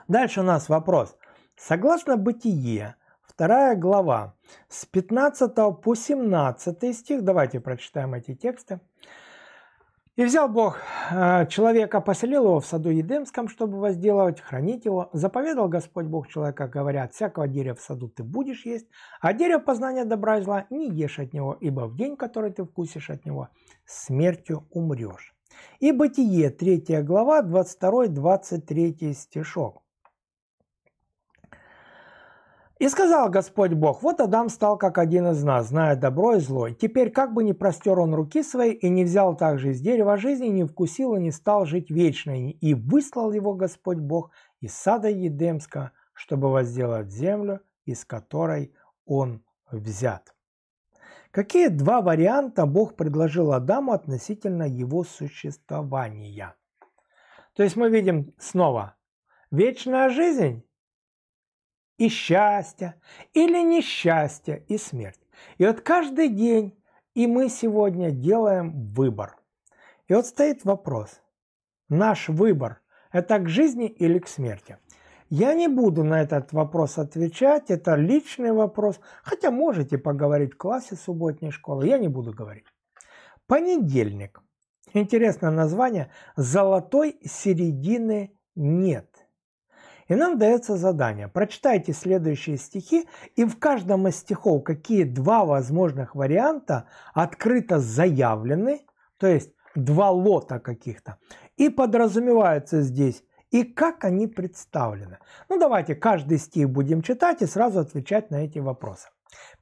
Дальше у нас вопрос. Согласно Бытие, вторая глава, с 15 по 17 стих, давайте прочитаем эти тексты. И взял Бог э, человека, поселил его в саду Едемском, чтобы возделывать, хранить его. Заповедал Господь Бог человека, говорят, всякого дерева в саду ты будешь есть, а дерево познания добра и зла не ешь от него, ибо в день, который ты вкусишь от него, смертью умрешь. И Бытие, 3 глава, 22-23 стишок. И сказал Господь Бог, вот Адам стал как один из нас, зная добро и зло. Теперь как бы не простер он руки свои и не взял также из дерева жизни, не вкусил и не стал жить вечно. И выслал его Господь Бог из сада Едемска, чтобы возделать землю, из которой он взят. Какие два варианта Бог предложил Адаму относительно его существования? То есть мы видим снова вечная жизнь и счастье, или несчастье и смерть. И вот каждый день и мы сегодня делаем выбор. И вот стоит вопрос. Наш выбор – это к жизни или к смерти? Я не буду на этот вопрос отвечать, это личный вопрос, хотя можете поговорить в классе субботней школы, я не буду говорить. Понедельник. Интересное название. Золотой середины нет. И нам дается задание. Прочитайте следующие стихи, и в каждом из стихов какие два возможных варианта открыто заявлены, то есть два лота каких-то, и подразумеваются здесь, и как они представлены. Ну давайте каждый стих будем читать и сразу отвечать на эти вопросы.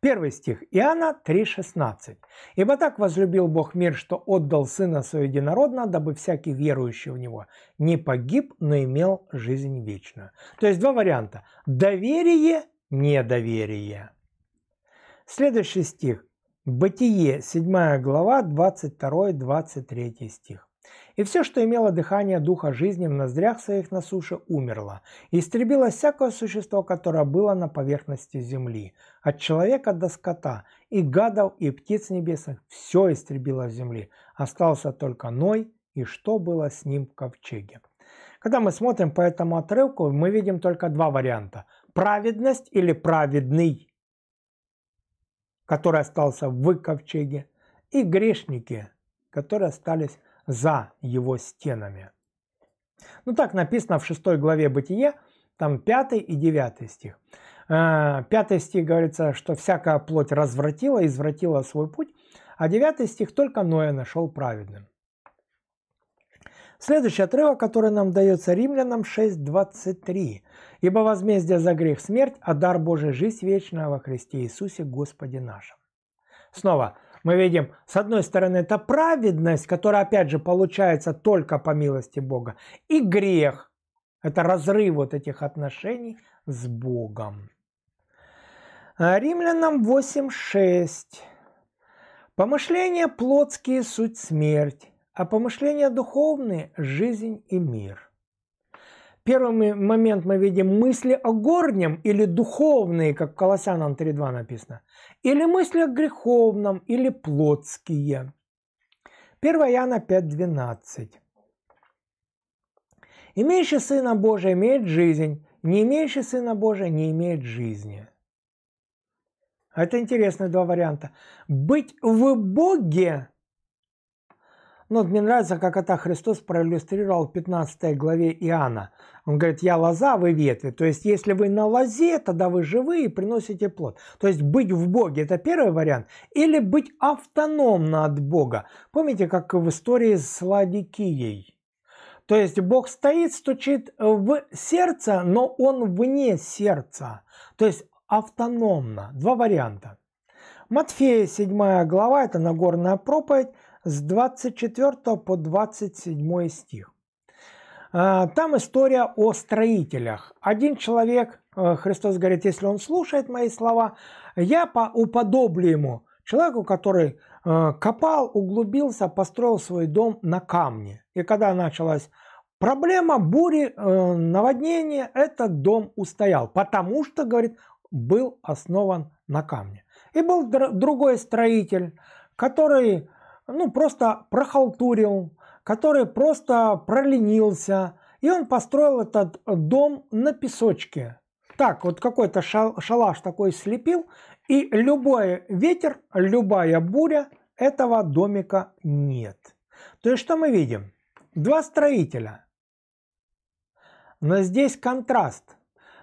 Первый стих Иоанна 3,16. «Ибо так возлюбил Бог мир, что отдал Сына Своего Единородного, дабы всякий верующий в Него не погиб, но имел жизнь вечную». То есть два варианта. Доверие, недоверие. Следующий стих. Бытие, 7 глава, 22-23 стих. И все, что имело дыхание духа жизни в ноздрях своих на суше, умерло, и истребило всякое существо, которое было на поверхности земли, от человека до скота, и гадов, и птиц небесных, все истребило земли. Остался только Ной, и что было с ним в ковчеге. Когда мы смотрим по этому отрывку, мы видим только два варианта. Праведность или праведный, который остался в ковчеге, и грешники, которые остались за его стенами. Ну так написано в 6 главе Бытие, там 5 и 9 стих. Э, пятый стих говорится, что всякая плоть развратила, извратила свой путь, а 9 стих только Ноя нашел праведным. Следующий отрывок, который нам дается римлянам 6.23. «Ибо возмездие за грех смерть, а дар Божий жизнь вечная во Христе Иисусе Господе нашем». Снова, мы видим, с одной стороны, это праведность, которая, опять же, получается только по милости Бога, и грех. Это разрыв вот этих отношений с Богом. А римлянам 8.6. Помышления плотские – суть смерть, а помышления духовные – жизнь и мир. Первый момент мы видим мысли о горнем или духовные, как в Колоссянам 3.2 написано, или мысли о греховном, или плотские. 1 Иоанна 5.12. Имеющий Сына Божия имеет жизнь, не имеющий Сына Божия не имеет жизни. Это интересные два варианта. Быть в Боге ну, вот мне нравится, как это Христос проиллюстрировал в 15 главе Иоанна. Он говорит, я лоза, вы ветви. То есть, если вы на лозе, тогда вы живые и приносите плод. То есть, быть в Боге – это первый вариант. Или быть автономно от Бога. Помните, как в истории с Ладикией? То есть, Бог стоит, стучит в сердце, но Он вне сердца. То есть, автономно. Два варианта. Матфея 7 глава, это Нагорная проповедь, с 24 по 27 стих. А, там история о строителях. Один человек, э, Христос говорит, если он слушает мои слова, я уподоблю ему человеку, который э, копал, углубился, построил свой дом на камне. И когда началась проблема бури, э, наводнения, этот дом устоял, потому что, говорит, был основан на камне. И был другой строитель, который ну, просто прохалтурил, который просто проленился, и он построил этот дом на песочке. Так, вот какой-то шалаш такой слепил, и любой ветер, любая буря, этого домика нет. То есть что мы видим? Два строителя. Но здесь контраст.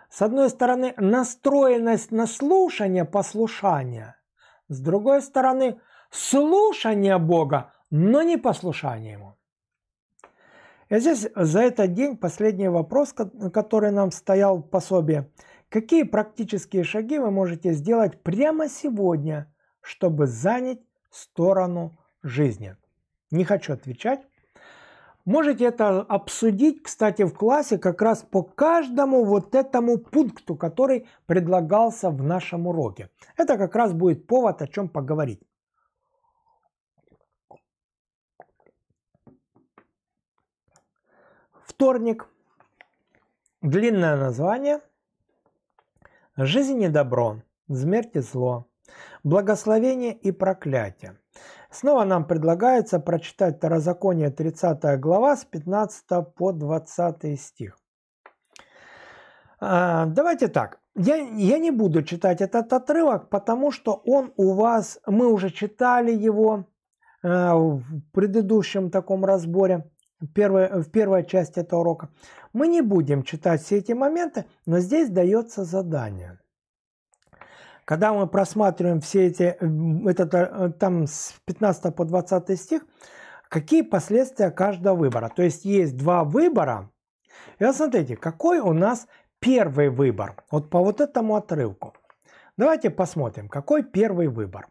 С одной стороны, настроенность на слушание, послушание. С другой стороны, слушание Бога, но не послушание Ему. И здесь за этот день последний вопрос, который нам стоял в пособии. Какие практические шаги вы можете сделать прямо сегодня, чтобы занять сторону жизни? Не хочу отвечать. Можете это обсудить, кстати, в классе как раз по каждому вот этому пункту, который предлагался в нашем уроке. Это как раз будет повод о чем поговорить. Вторник. Длинное название. Жизнь и добро, смерть и зло, благословение и проклятие. Снова нам предлагается прочитать Второзаконие 30 глава с 15 по 20 стих. А, давайте так. Я, я не буду читать этот отрывок, потому что он у вас, мы уже читали его э, в предыдущем таком разборе первой, в первой части этого урока. Мы не будем читать все эти моменты, но здесь дается задание. Когда мы просматриваем все эти, этот, э, там с 15 по 20 стих, какие последствия каждого выбора. То есть есть два выбора. И вот смотрите, какой у нас первый выбор. Вот по вот этому отрывку. Давайте посмотрим, какой первый выбор.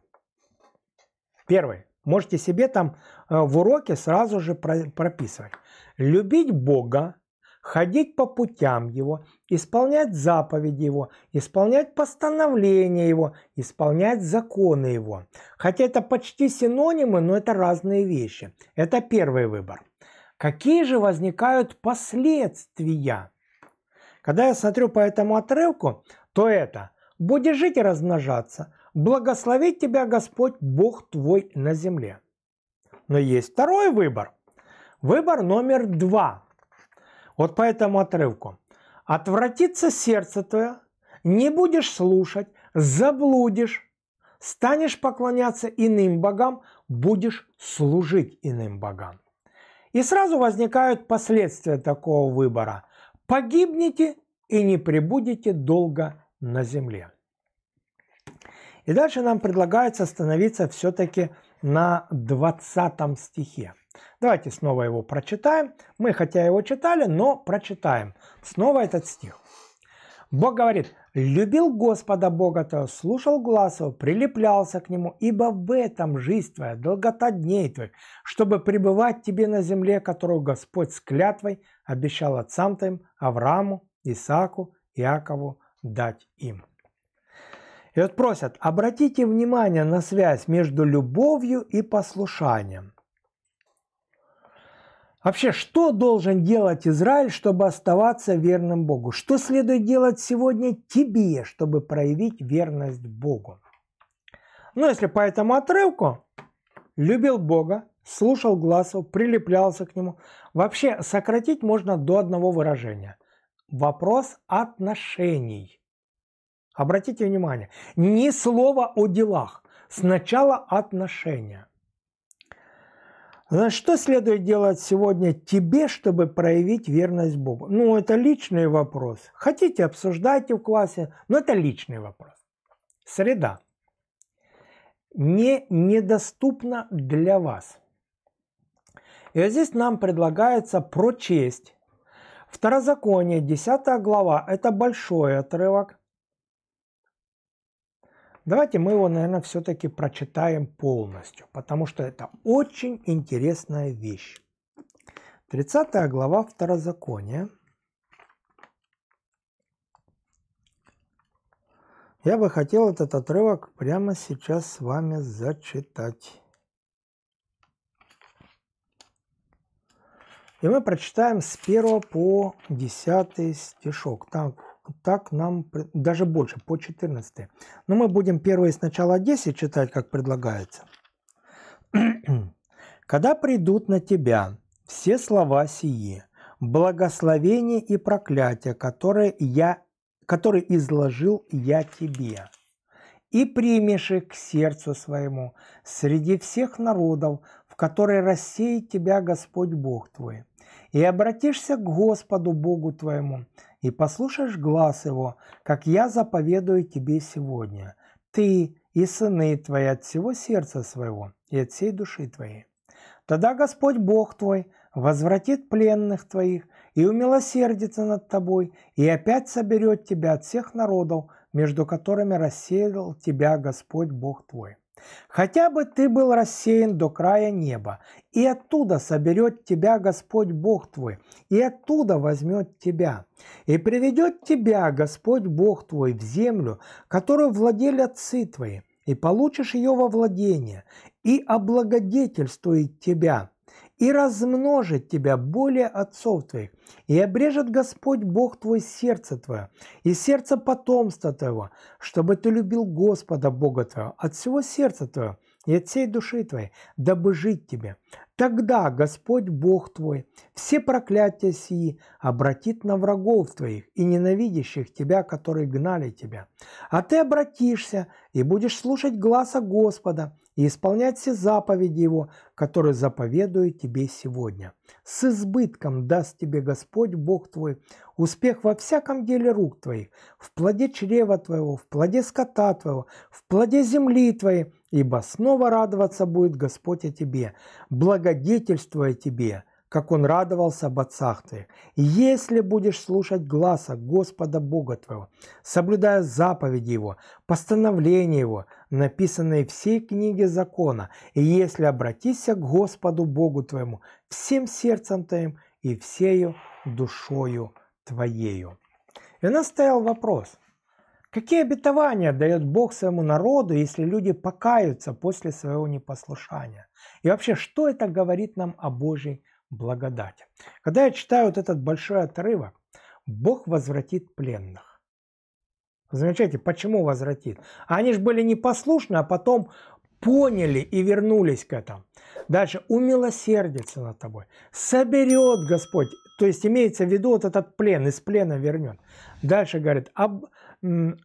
Первый. Можете себе там э, в уроке сразу же прописывать. Любить Бога, ходить по путям Его, исполнять заповеди Его, исполнять постановления Его, исполнять законы Его. Хотя это почти синонимы, но это разные вещи. Это первый выбор. Какие же возникают последствия? Когда я смотрю по этому отрывку, то это «будешь жить и размножаться», благословить тебя Господь Бог твой на земле. Но есть второй выбор. Выбор номер два. Вот по этому отрывку. Отвратится сердце твое, не будешь слушать, заблудишь, станешь поклоняться иным богам, будешь служить иным богам. И сразу возникают последствия такого выбора. Погибнете и не пребудете долго на земле. И дальше нам предлагается остановиться все-таки на 20 стихе. Давайте снова его прочитаем. Мы хотя его читали, но прочитаем снова этот стих. Бог говорит, «Любил Господа Бога твоего, слушал глаз его, прилеплялся к нему, ибо в этом жизнь твоя, долгота дней твоих, чтобы пребывать тебе на земле, которую Господь с клятвой обещал отцам твоим, Аврааму, Исааку, Иакову дать им». И вот просят, обратите внимание на связь между любовью и послушанием. Вообще, что должен делать Израиль, чтобы оставаться верным Богу? Что следует делать сегодня тебе, чтобы проявить верность Богу? Ну, если по этому отрывку, любил Бога, слушал глаз его, прилеплялся к нему. Вообще сократить можно до одного выражения. Вопрос отношений. Обратите внимание, ни слова о делах, сначала отношения. Значит, что следует делать сегодня тебе, чтобы проявить верность Богу? Ну, это личный вопрос. Хотите, обсуждайте в классе, но это личный вопрос. Среда. Не недоступна для вас. И вот здесь нам предлагается прочесть. Второзаконие, 10 глава, это большой отрывок. Давайте мы его, наверное, все-таки прочитаем полностью, потому что это очень интересная вещь. 30 глава Второзакония. Я бы хотел этот отрывок прямо сейчас с вами зачитать. И мы прочитаем с 1 по 10 стишок. Там так нам даже больше, по 14. Но мы будем первые сначала 10 читать, как предлагается. «Когда придут на тебя все слова сии, благословения и проклятия, которые, я, которые изложил я тебе, и примешь их к сердцу своему среди всех народов, в которые рассеет тебя Господь Бог твой, и обратишься к Господу Богу твоему, и послушаешь глаз его, как я заповедую тебе сегодня, ты и сыны твои от всего сердца своего и от всей души твоей. Тогда Господь Бог твой возвратит пленных твоих и умилосердится над тобой, и опять соберет тебя от всех народов, между которыми рассеял тебя Господь Бог твой. Хотя бы ты был рассеян до края неба, и оттуда соберет тебя Господь Бог твой, и оттуда возьмет тебя, и приведет тебя Господь Бог твой в землю, которую владели отцы твои, и получишь ее во владение, и облагодетельствует тебя, и размножит тебя более отцов твоих, и обрежет Господь Бог твой сердце твое, и сердце потомства твоего, чтобы ты любил Господа Бога твоего от всего сердца твоего и от всей души твоей, дабы жить тебе. Тогда Господь Бог твой все проклятия сии обратит на врагов твоих и ненавидящих тебя, которые гнали тебя. А ты обратишься и будешь слушать гласа Господа и исполнять все заповеди Его, которые заповедую тебе сегодня. С избытком даст тебе Господь Бог твой успех во всяком деле рук твоих, в плоде чрева твоего, в плоде скота твоего, в плоде земли твоей, ибо снова радоваться будет Господь о тебе, благодетельствуя тебе, как Он радовался об отцах твоих. Если будешь слушать гласа Господа Бога твоего, соблюдая заповеди Его, постановления Его, написанные в всей книге закона, и если обратишься к Господу Богу твоему всем сердцем твоим и всею душою твоею. И у нас стоял вопрос, Какие обетования дает Бог своему народу, если люди покаются после своего непослушания? И вообще, что это говорит нам о Божьей благодати? Когда я читаю вот этот большой отрывок, Бог возвратит пленных. Замечайте, почему возвратит? Они же были непослушны, а потом поняли и вернулись к этому. Дальше умилосердится над тобой, соберет Господь, то есть имеется в виду вот этот плен, из плена вернет. Дальше говорит, об,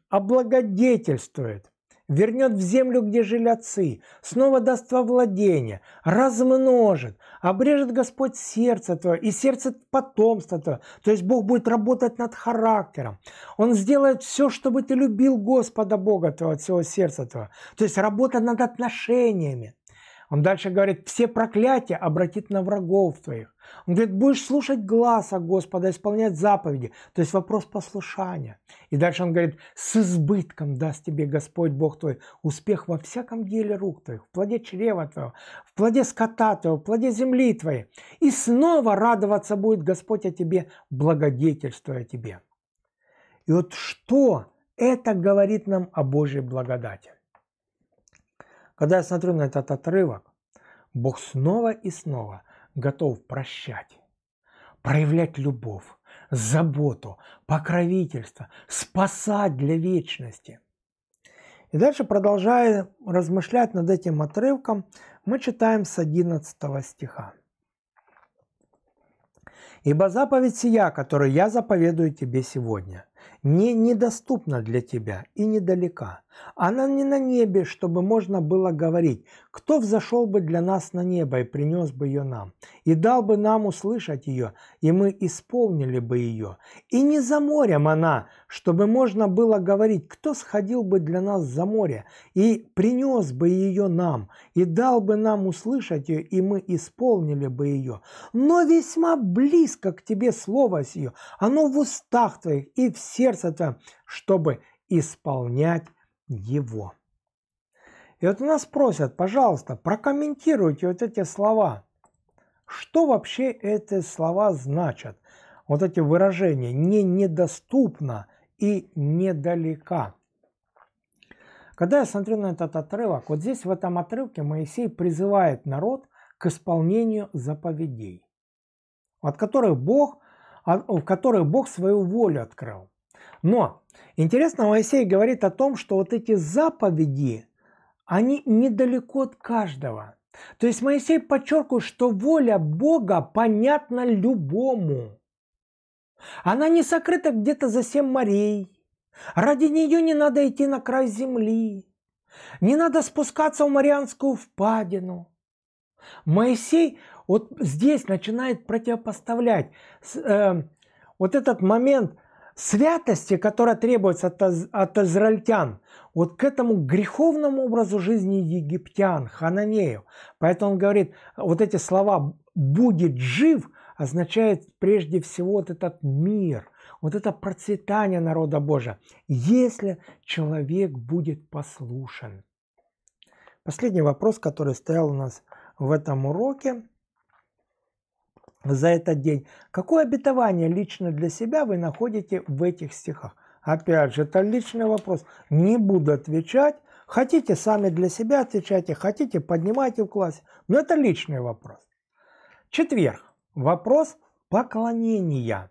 облагодетельствует, вернет в землю, где жили отцы, снова даст во владение, размножит, обрежет Господь сердце твое и сердце потомства твое. То есть Бог будет работать над характером. Он сделает все, чтобы ты любил Господа Бога твоего от всего сердца твоего. То есть работа над отношениями. Он дальше говорит, все проклятия обратит на врагов твоих. Он говорит, будешь слушать глаза Господа, исполнять заповеди. То есть вопрос послушания. И дальше он говорит, с избытком даст тебе Господь Бог твой успех во всяком деле рук твоих, в плоде чрева твоего, в плоде скота твоего, в плоде земли твоей. И снова радоваться будет Господь о тебе, благодетельствуя тебе. И вот что это говорит нам о Божьей благодати? Когда я смотрю на этот отрывок, Бог снова и снова готов прощать, проявлять любовь, заботу, покровительство, спасать для вечности. И дальше, продолжая размышлять над этим отрывком, Мы читаем с 11 стиха. «Ибо заповедь сия, которую я заповедую тебе сегодня, не недоступна для тебя и недалека. Она не на небе, чтобы можно было говорить, кто взошел бы для нас на небо и принес бы ее нам, и дал бы нам услышать ее, и мы исполнили бы ее. И не за морем она, чтобы можно было говорить, кто сходил бы для нас за море, и принес бы ее нам, и дал бы нам услышать ее, и мы исполнили бы ее. Но весьма близко к тебе слово сие, оно в устах твоих и в сердце твоем, чтобы исполнять его. И вот нас просят, пожалуйста, прокомментируйте вот эти слова. Что вообще эти слова значат? Вот эти выражения «не недоступно» и «недалека». Когда я смотрю на этот отрывок, вот здесь в этом отрывке Моисей призывает народ к исполнению заповедей, от которых Бог, в которых Бог свою волю открыл. Но интересно, Моисей говорит о том, что вот эти заповеди, они недалеко от каждого. То есть Моисей подчеркивает, что воля Бога понятна любому. Она не сокрыта где-то за семь морей. Ради нее не надо идти на край земли. Не надо спускаться в Марианскую впадину. Моисей вот здесь начинает противопоставлять э, вот этот момент святости, которая требуется от, от израильтян, вот к этому греховному образу жизни египтян, хананеев. Поэтому он говорит, вот эти слова «будет жив» означает прежде всего вот этот мир, вот это процветание народа Божия, если человек будет послушен. Последний вопрос, который стоял у нас в этом уроке – за этот день. Какое обетование лично для себя вы находите в этих стихах? Опять же, это личный вопрос. Не буду отвечать. Хотите, сами для себя отвечайте, хотите, поднимайте в классе. Но это личный вопрос. Четверг. Вопрос поклонения.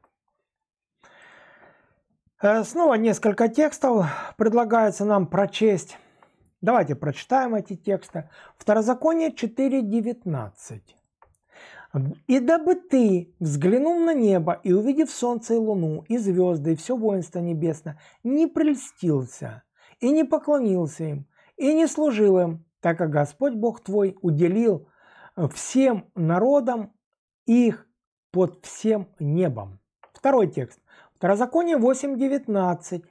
Э, снова несколько текстов предлагается нам прочесть. Давайте прочитаем эти тексты. Второзаконие 4.19. И дабы ты, взглянув на небо и увидев солнце и луну, и звезды, и все воинство небесное, не прельстился и не поклонился им, и не служил им, так как Господь Бог твой уделил всем народам их под всем небом. Второй текст. Второзаконие 8.19.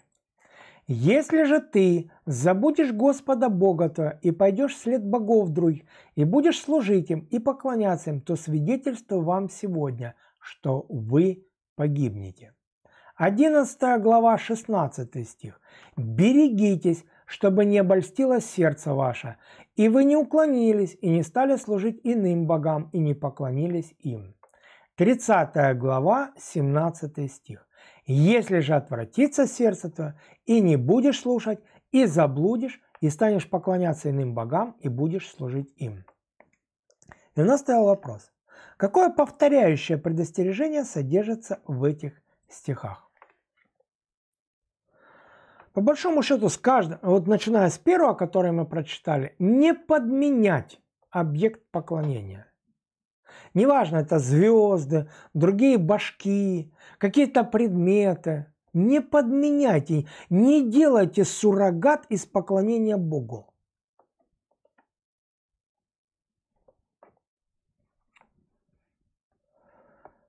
Если же ты забудешь Господа Бога твоего и пойдешь вслед богов других, и будешь служить им и поклоняться им, то свидетельствую вам сегодня, что вы погибнете. 11 глава 16 стих. «Берегитесь, чтобы не обольстилось сердце ваше, и вы не уклонились и не стали служить иным богам и не поклонились им». 30 глава 17 стих. Если же отвратится сердце твое, и не будешь слушать, и заблудишь, и станешь поклоняться иным богам, и будешь служить им. И у нас стоял вопрос, какое повторяющее предостережение содержится в этих стихах? По большому счету, с каждым, вот начиная с первого, который мы прочитали, не подменять объект поклонения – Неважно, это звезды, другие башки, какие-то предметы. Не подменяйте, не делайте суррогат из поклонения Богу.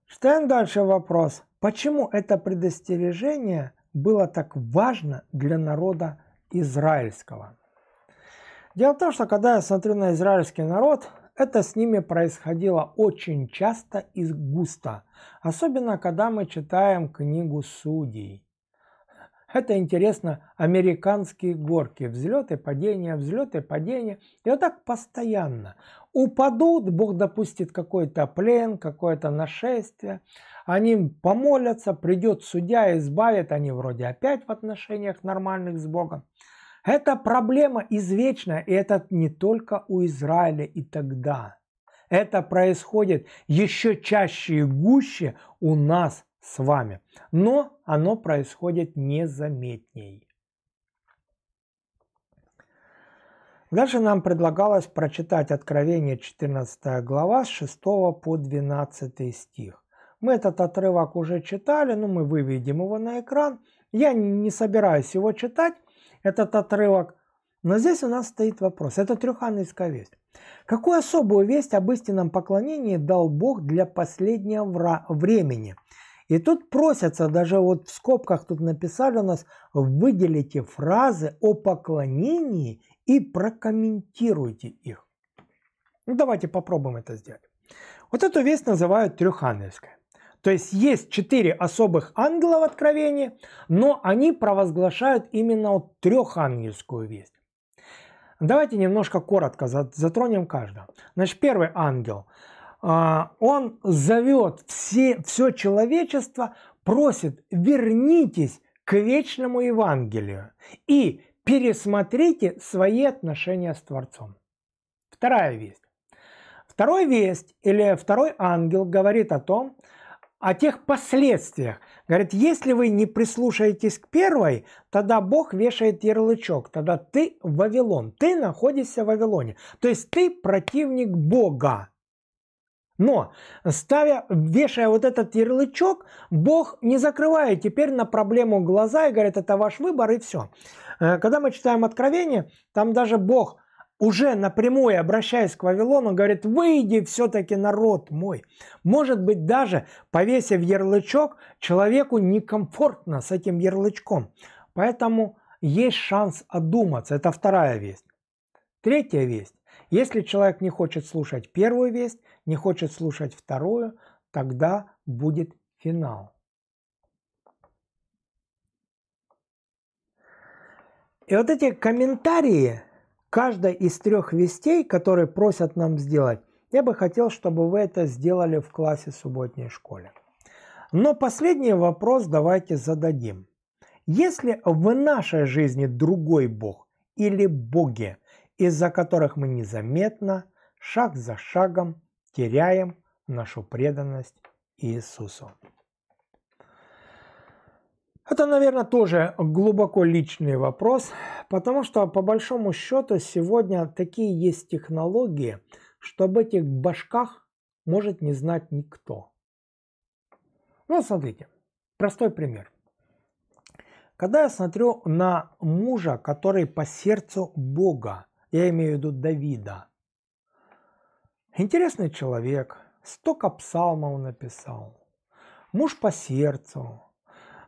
Читаем дальше вопрос. Почему это предостережение было так важно для народа израильского? Дело в том, что когда я смотрю на израильский народ, это с ними происходило очень часто и густо, особенно когда мы читаем книгу судей. Это интересно, американские горки, взлеты, падения, взлеты, падения. И вот так постоянно. Упадут, Бог допустит какой-то плен, какое-то нашествие. Они помолятся, придет судья, избавит, они вроде опять в отношениях нормальных с Богом. Это проблема извечная, и это не только у Израиля и тогда. Это происходит еще чаще и гуще у нас с вами. Но оно происходит незаметней. Дальше нам предлагалось прочитать Откровение 14 глава с 6 по 12 стих. Мы этот отрывок уже читали, но мы выведем его на экран. Я не собираюсь его читать, этот отрывок, но здесь у нас стоит вопрос. Это трехангельская весть. Какую особую весть об истинном поклонении дал Бог для последнего времени? И тут просятся, даже вот в скобках тут написали у нас, выделите фразы о поклонении и прокомментируйте их. Ну, давайте попробуем это сделать. Вот эту весть называют трехангельской. То есть есть четыре особых ангела в Откровении, но они провозглашают именно вот трехангельскую весть. Давайте немножко коротко затронем каждого. Значит, первый ангел, а, он зовет все, все человечество, просит, вернитесь к вечному Евангелию и пересмотрите свои отношения с Творцом. Вторая весть. Второй весть или второй ангел говорит о том, о тех последствиях. Говорит, если вы не прислушаетесь к первой, тогда Бог вешает ярлычок, тогда ты Вавилон, ты находишься в Вавилоне. То есть ты противник Бога. Но, ставя, вешая вот этот ярлычок, Бог не закрывает теперь на проблему глаза и говорит, это ваш выбор и все. Э, когда мы читаем Откровение, там даже Бог уже напрямую обращаясь к Вавилону, говорит, выйди все-таки народ мой. Может быть, даже повесив ярлычок, человеку некомфортно с этим ярлычком. Поэтому есть шанс одуматься. Это вторая весть. Третья весть. Если человек не хочет слушать первую весть, не хочет слушать вторую, тогда будет финал. И вот эти комментарии, каждой из трех вестей, которые просят нам сделать, я бы хотел, чтобы вы это сделали в классе субботней школе. Но последний вопрос давайте зададим. Если в нашей жизни другой Бог или боги, из-за которых мы незаметно, шаг за шагом теряем нашу преданность Иисусу. Это, наверное, тоже глубоко личный вопрос, потому что, по большому счету, сегодня такие есть технологии, что об этих башках может не знать никто. Ну, смотрите, простой пример. Когда я смотрю на мужа, который по сердцу Бога, я имею в виду Давида, интересный человек, столько псалмов написал, муж по сердцу,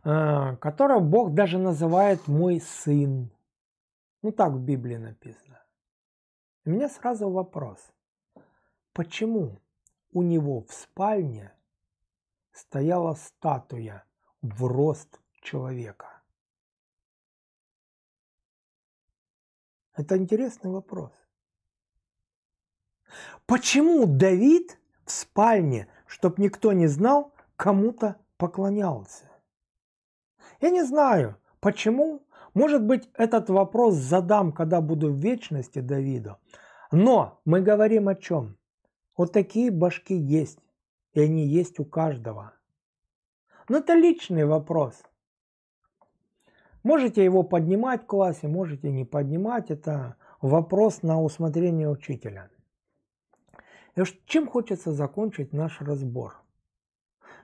которого Бог даже называет мой сын. Ну так в Библии написано. У меня сразу вопрос. Почему у него в спальне стояла статуя в рост человека? Это интересный вопрос. Почему Давид в спальне, чтоб никто не знал, кому-то поклонялся? Я не знаю, почему. Может быть, этот вопрос задам, когда буду в вечности Давиду. Но мы говорим о чем? Вот такие башки есть. И они есть у каждого. Но это личный вопрос. Можете его поднимать в классе, можете не поднимать. Это вопрос на усмотрение учителя. И чем хочется закончить наш разбор?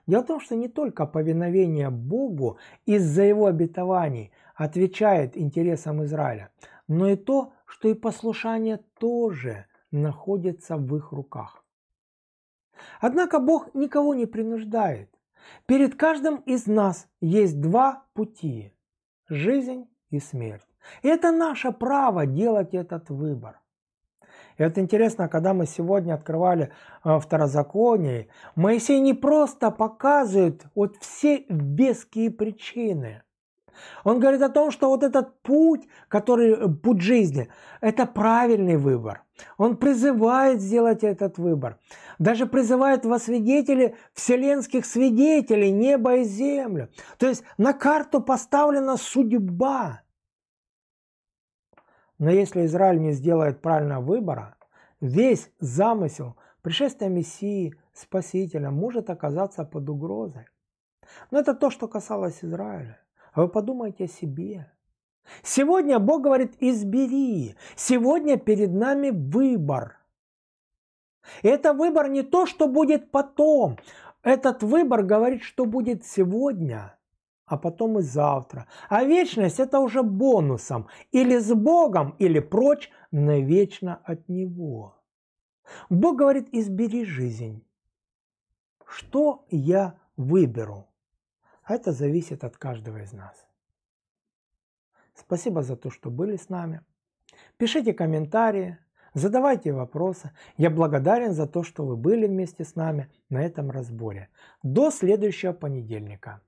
Дело в том, что не только повиновение Богу из-за его обетований отвечает интересам Израиля, но и то, что и послушание тоже находится в их руках. Однако Бог никого не принуждает. Перед каждым из нас есть два пути – жизнь и смерть. И это наше право делать этот выбор. И вот интересно, когда мы сегодня открывали э, второзаконие, Моисей не просто показывает вот все веские причины. Он говорит о том, что вот этот путь, который э, путь жизни, это правильный выбор. Он призывает сделать этот выбор. Даже призывает во свидетели вселенских свидетелей, небо и землю. То есть на карту поставлена судьба. Но если Израиль не сделает правильного выбора, весь замысел пришествия Мессии, Спасителя, может оказаться под угрозой. Но это то, что касалось Израиля. А вы подумайте о себе. Сегодня Бог говорит, избери. Сегодня перед нами выбор. Это выбор не то, что будет потом. Этот выбор говорит, что будет сегодня, а потом и завтра. А вечность это уже бонусом. Или с Богом, или прочь, навечно от Него. Бог говорит, избери жизнь. Что я выберу? Это зависит от каждого из нас. Спасибо за то, что были с нами. Пишите комментарии, задавайте вопросы. Я благодарен за то, что вы были вместе с нами на этом разборе. До следующего понедельника.